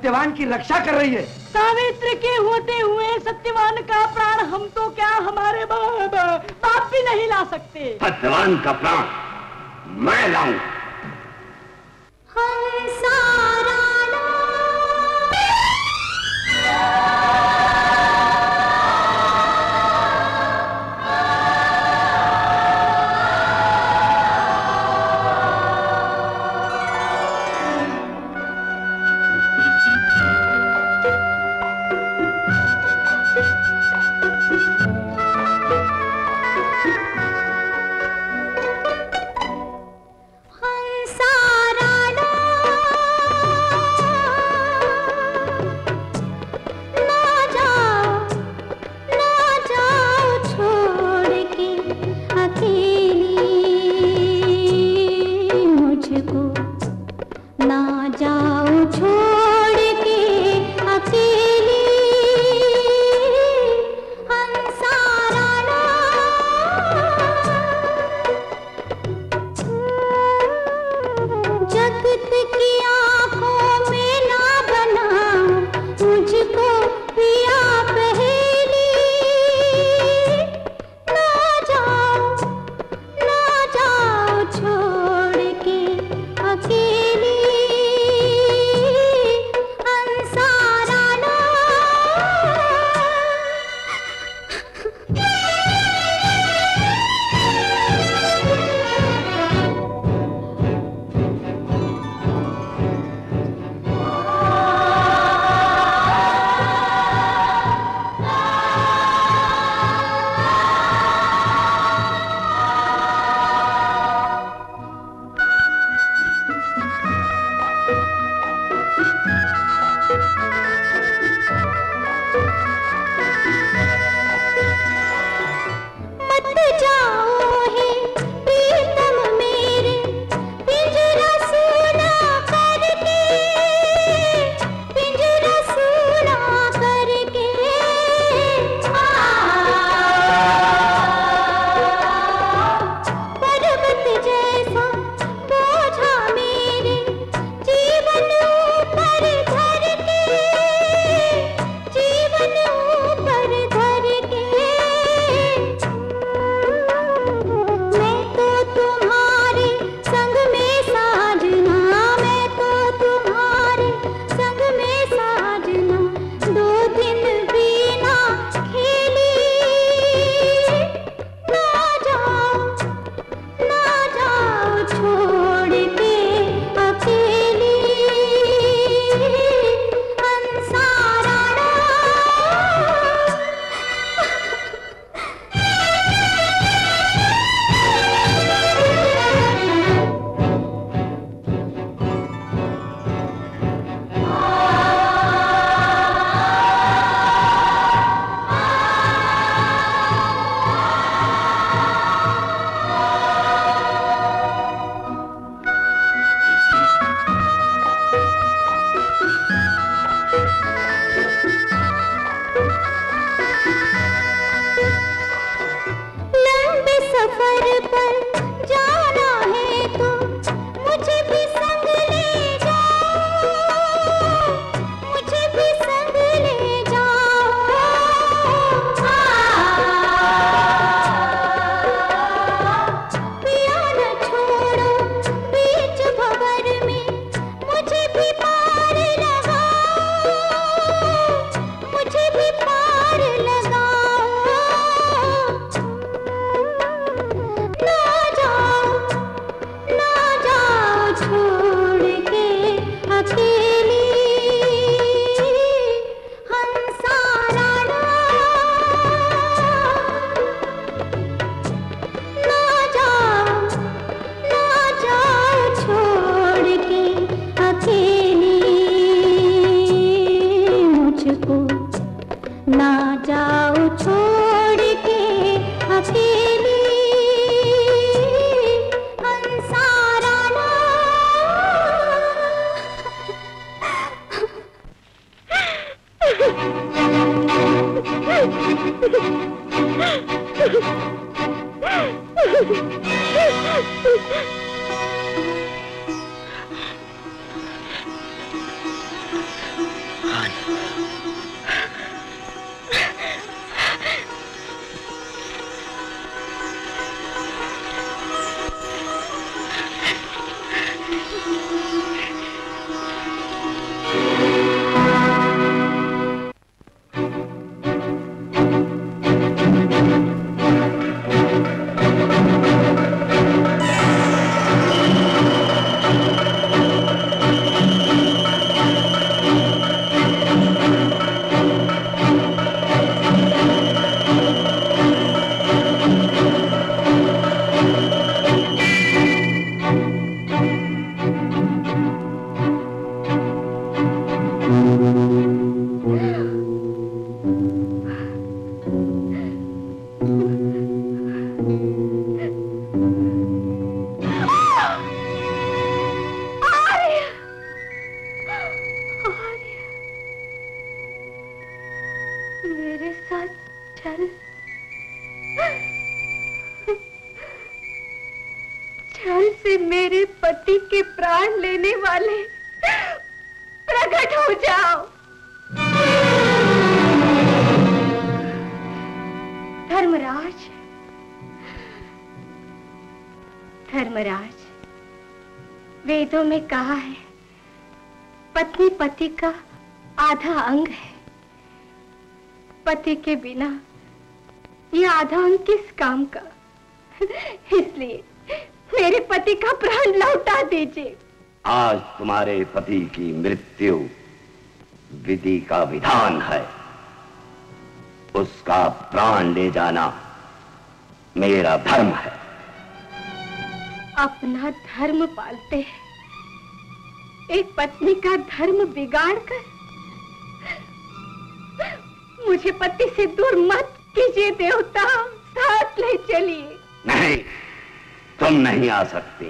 सत्यवान की रक्षा कर रही है। सावित्र के होते हुए सत्यवान का प्राण हम तो क्या हमारे बाप भी नहीं ला सकते? सत्यवान का प्राण मैं लाऊं। पति के बिना ये आधा अंग किस काम का। इसलिए मेरे पति का प्राण लौटा दीजिए। आज तुम्हारे पति की मृत्यु विधि का विधान है। उसका प्राण ले जाना मेरा धर्म है। अपना धर्म पालते हैं। एक पत्नी का धर्म बिगाड़ कर मुझे पति से दूर मत कीजिए देवता। साथ ले चलिए। नहीं तुम नहीं आ सकती।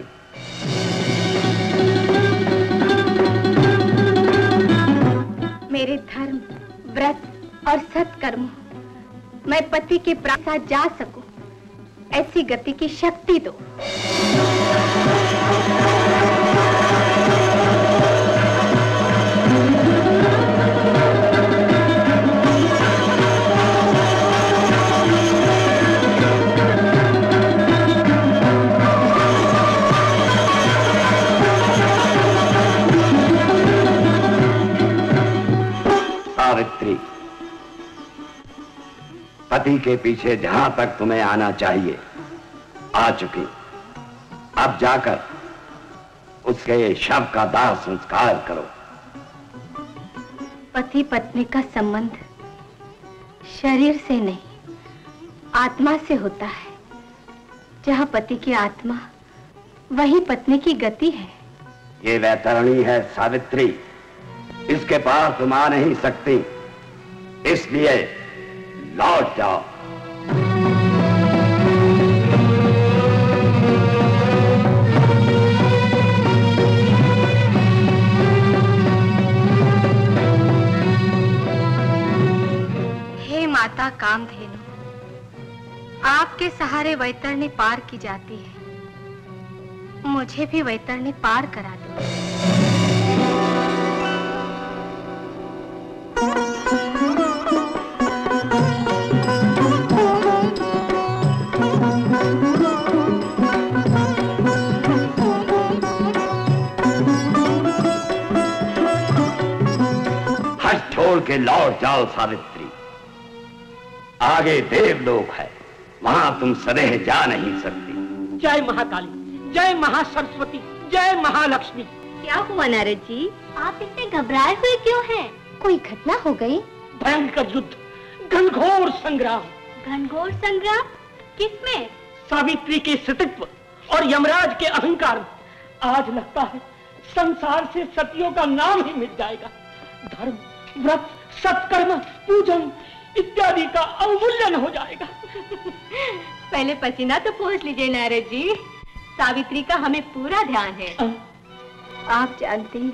मेरे धर्म व्रत और सत्कर्म मैं पति के प्राण साथ जा सकूँ। ऐसी गति की शक्ति दो। पति के पीछे जहाँ तक तुम्हें आना चाहिए। आ चुकी। अब जाकर उसके शव का दाह संस्कार करो। पति पत्नी का संबंध शरीर से नहीं आत्मा से होता है। जहाँ पति की आत्मा वही पत्नी की गति है। ये वैतरणी है सावित्री। इसके पास तुम आ नहीं सकती। इसलिए लौट जाओ हे माता कामधेनु, आपके सहारे वैतरणी पार की जाती है। मुझे भी वैतरणी पार करा दो। के लौट जाओ सावित्री। आगे देवलोक है वहाँ तुम सदैह जा नहीं सकती। जय महाकाली जय महासरस्वती जय महालक्ष्मी। क्या हुआ नारद जी? आप इतने घबराए हुए क्यों हैं? कोई घटना हो गई? भयंकर युद्ध घनघोर संग्राम। घनघोर संग्राम? किसमें? सावित्री के सतित्व और यमराज के अहंकार। में। आज लगता है संसार से सतियों का नाम ही मिट जाएगा। धर्म व्रत सत्कर्म पूजन इत्यादि का अवमूल्यन हो जाएगा। पहले पसीना तो पोंछ लीजिए नारद जी। सावित्री का हमें पूरा ध्यान है। आप जानते हैं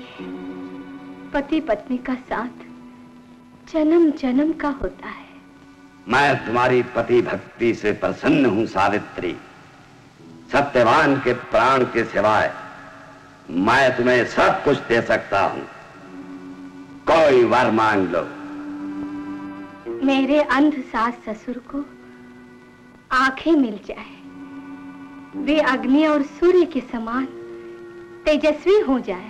पति पत्नी का साथ जन्म जन्म का होता है। मैं तुम्हारी पति भक्ति से प्रसन्न हूँ सावित्री। सत्यवान के प्राण के सिवाय मैं तुम्हें सब कुछ दे सकता हूँ। कोई वर मांग लो। मेरे अंध सास ससुर को आँखें मिल जाए। वे अग्नि और सूर्य के समान तेजस्वी हो जाए।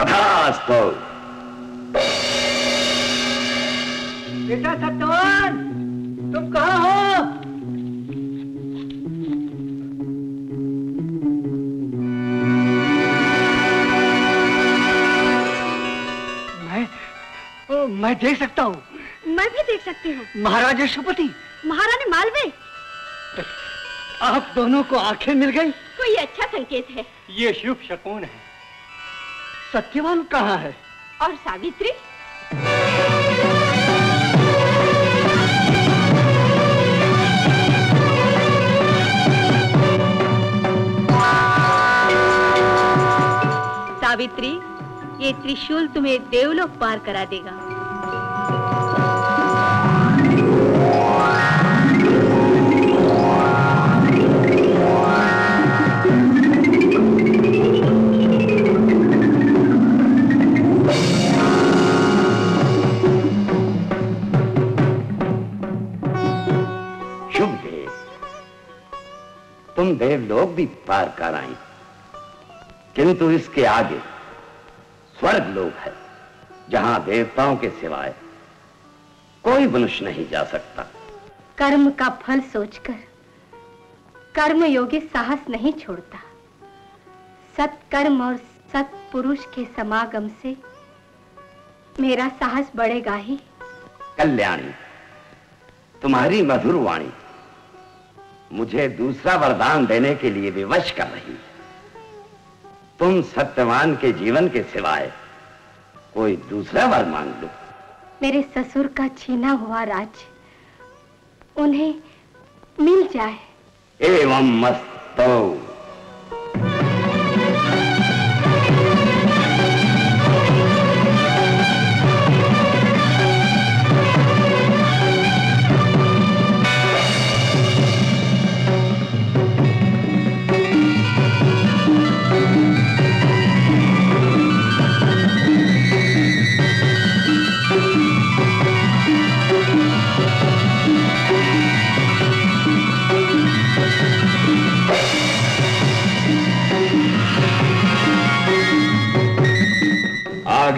तथास्तु। बेटा सत्यवान तुम कहाँ हो? मैं देख सकता हूँ। मैं भी देख सकती हूँ। महाराज अशुपति महारानी मालवे आप दोनों को आँखें मिल गई। कोई अच्छा संकेत है। ये शुभ शकुन है। सत्यवान कहाँ है? और सावित्री? सावित्री ये त्रिशूल तुम्हें देवलोक पार करा देगा। तुम देवलोक भी पार कर आई। किंतु इसके आगे स्वर्ग लोक है जहाँ देवताओं के सिवाय कोई मनुष्य नहीं जा सकता। कर्म का फल सोचकर कर्म योगी साहस नहीं छोड़ता। सत्कर्म और सत्पुरुष के समागम से मेरा साहस बढ़ेगा ही। कल्याणी तुम्हारी मधुर वाणी मुझे दूसरा वरदान देने के लिए विवश कर रही है। तुम सत्यवान के जीवन के सिवाय कोई दूसरा वर मांग लो। मेरे ससुर का छीना हुआ राज उन्हें मिल जाए। एवं मस्तो।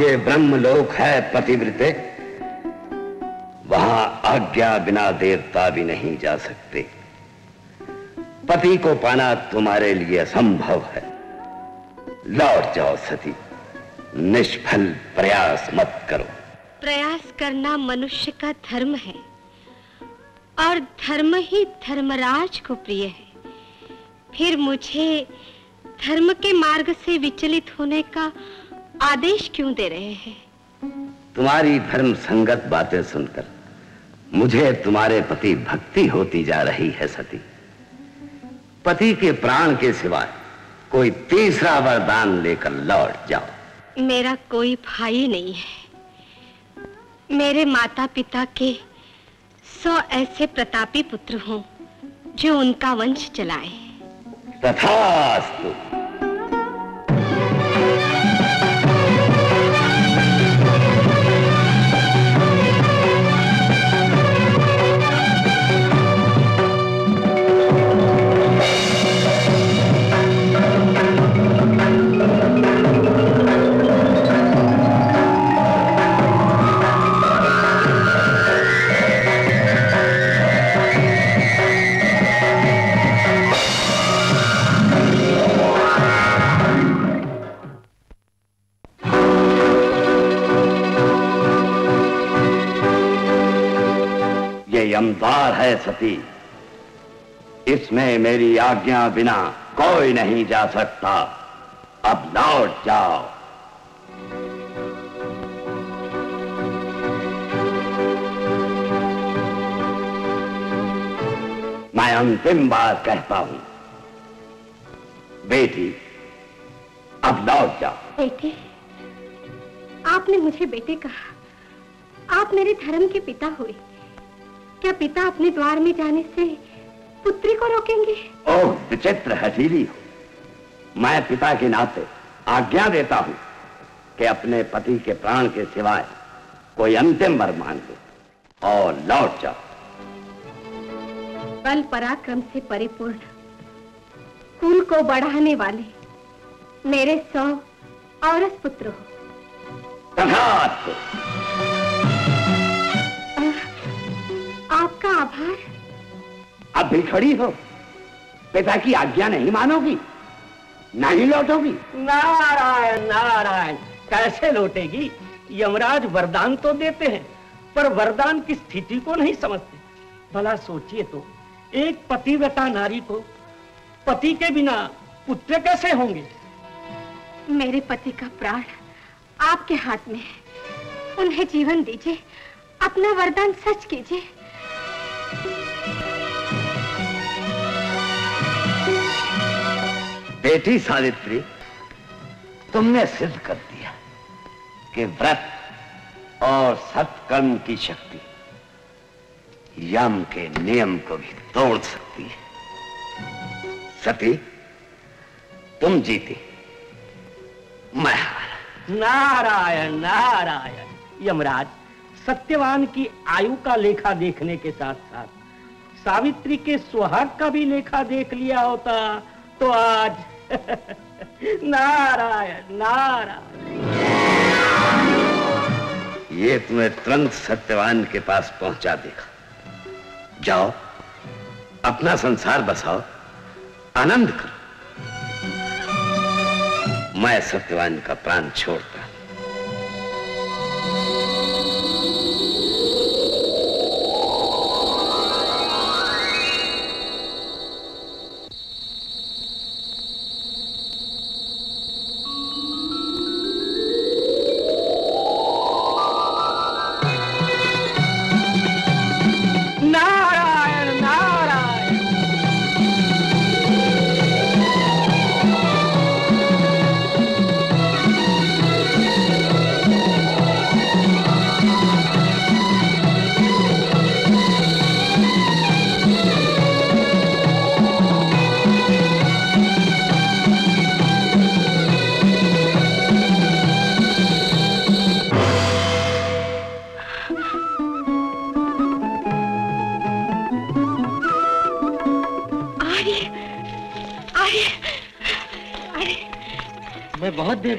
आगे ब्रह्मलोक है पतिव्रते। वहाँ आज्ञा बिना देवता भी नहीं जा सकते। पति को पाना तुम्हारे लिए असंभव है। लौट जाओ सती, निष्फल प्रयास मत करो। प्रयास करना मनुष्य का धर्म है, और धर्म ही धर्मराज को प्रिय है। फिर मुझे धर्म के मार्ग से विचलित होने का आदेश क्यों दे रहे हैं? तुम्हारी धर्म संगत बातें सुनकर मुझे तुम्हारे पति भक्ति होती जा रही है सती। पति के प्राण के सिवाय कोई तीसरा वरदान लेकर लौट जाओ। मेरा कोई भाई नहीं है। मेरे माता पिता के सौ ऐसे प्रतापी पुत्र हों जो उनका वंश चलाए। तथास्तु। यमद्वार है सती। इसमें मेरी आज्ञा बिना कोई नहीं जा सकता। अब लौट जाओ। मैं अंतिम बार कहता हूँ, बेटी, अब लौट जाओ। बेटे, आपने मुझे बेटे कहा। आप मेरे धर्म के पिता हुए। क्या पिता अपने द्वार में जाने से पुत्री को रोकेंगे? ओह विचित्र हसीली हो। मैं पिता के नाते आज्ञा देता हूँ कि अपने पति के प्राण के सिवाय कोई अंतिम वर मांग लो और लौट जाओ। बल पराक्रम से परिपूर्ण कुल को बढ़ाने वाले मेरे सौ औरस पुत्र हो। तथास्तु आपका आभार। अब भी खड़ी हो। पिता की आज्ञा नहीं मानोगी नहीं लौटोगी। नारायण नारायण कैसे लौटेगी? यमराज वरदान तो देते हैं पर वरदान की स्थिति को नहीं समझते। भला सोचिए तो एक पतिव्रता नारी को पति के बिना पुत्र कैसे होंगे? मेरे पति का प्राण आपके हाथ में है। उन्हें जीवन दीजिए अपना वरदान सच कीजिए। बेटी सावित्री, तुमने सिद्ध कर दिया कि व्रत और सत्कर्म की शक्ति यम के नियम को भी तोड़ सकती है। सती, तुम जीती। मैं नारायण नारायण, यमराज। सत्यवान की आयु का लेखा देखने के साथ साथ सावित्री के सुहाग का भी लेखा देख लिया होता तो आज नारायण नारायण। ये तुम्हें तुरंत सत्यवान के पास पहुँचा देगा जाओ, अपना संसार बसाओ, आनंद करो। मैं सत्यवान का प्राण छोड़ता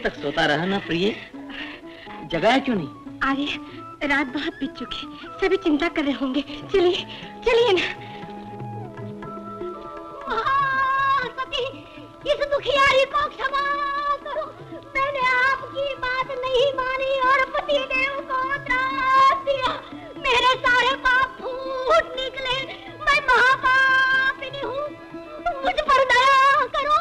तक सोता रहा ना प्रिय? जगाया क्यों नहीं? आर्य रात बहुत बीत चुकी सभी चिंता कर रहे होंगे। चलिए चलिए ना। इस दुखियारी को क्षमा करो। मैंने आपकी बात नहीं मानी और पति देव को त्रास दिया। मेरे सारे पाप फूट निकले। मैं महापापिनी हूँ। मुझ पर दया करो।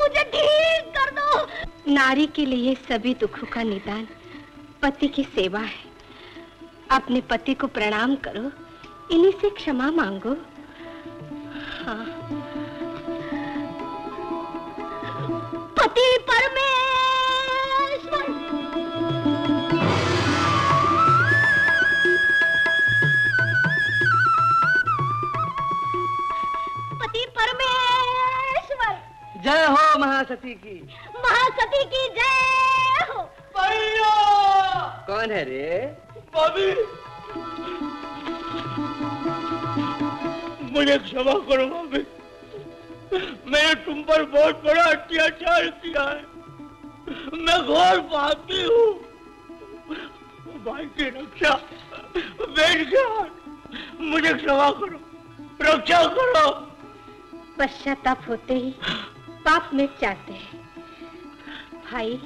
मुझे ठीक कर दो। नारी के लिए सभी दुखों का निदान पति की सेवा है। अपने पति को प्रणाम करो। इन्हीं से क्षमा मांगो। हाँ। पति परमेश्वर जय हो महासती की। महासती की जय हो। भैया! कौन है रे? मुझे क्षमा करो भाभी मैंने तुम पर बहुत बड़ा अत्याचार किया है। मैं घोर पापी हूँ। भाई की रक्षा बैठ गया मुझे क्षमा करो रक्षा करो। पश्चाताप होते ही पाप में चाहते हैं। भाई,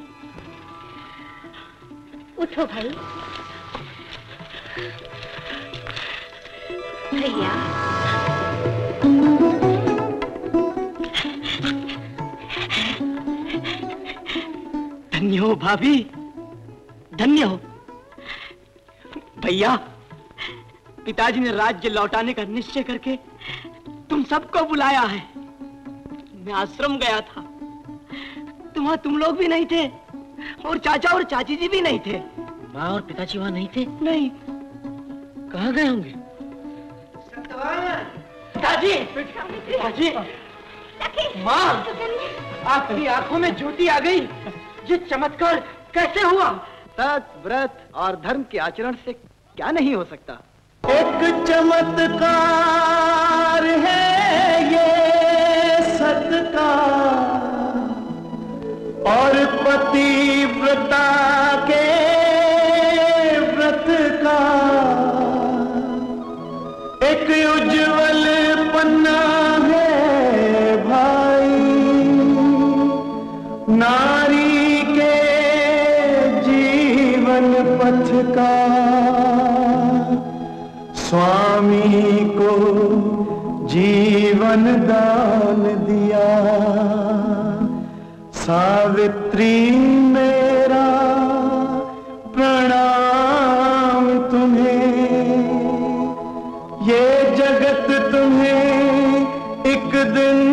उठो भाई। भैया। धन्य हो भाभी। धन्य हो। भैया, पिताजी ने राज्य लौटाने का निश्चय करके तुम सबको बुलाया है। मैं आश्रम गया था। तुम तुम लोग भी नहीं थे और चाचा और चाची जी भी नहीं थे। माँ और पिताजी वहाँ नहीं थे? नहीं। कहा गए होंगे? पिताजी पिताजी माँ! आपकी आँखों में ज्योति आ गई ये चमत्कार कैसे हुआ? सत व्रत और धर्म के आचरण से क्या नहीं हो सकता? एक चमत्कार है ये। का और पतिव्रता के व्रत का एक उज्जवल पन्ना है भाई। नारी के जीवन पथ का स्वामी को जीवन दान दिया। सावित्री मेरा प्रणाम तुम्हें। ये जगत तुम्हें एक दिन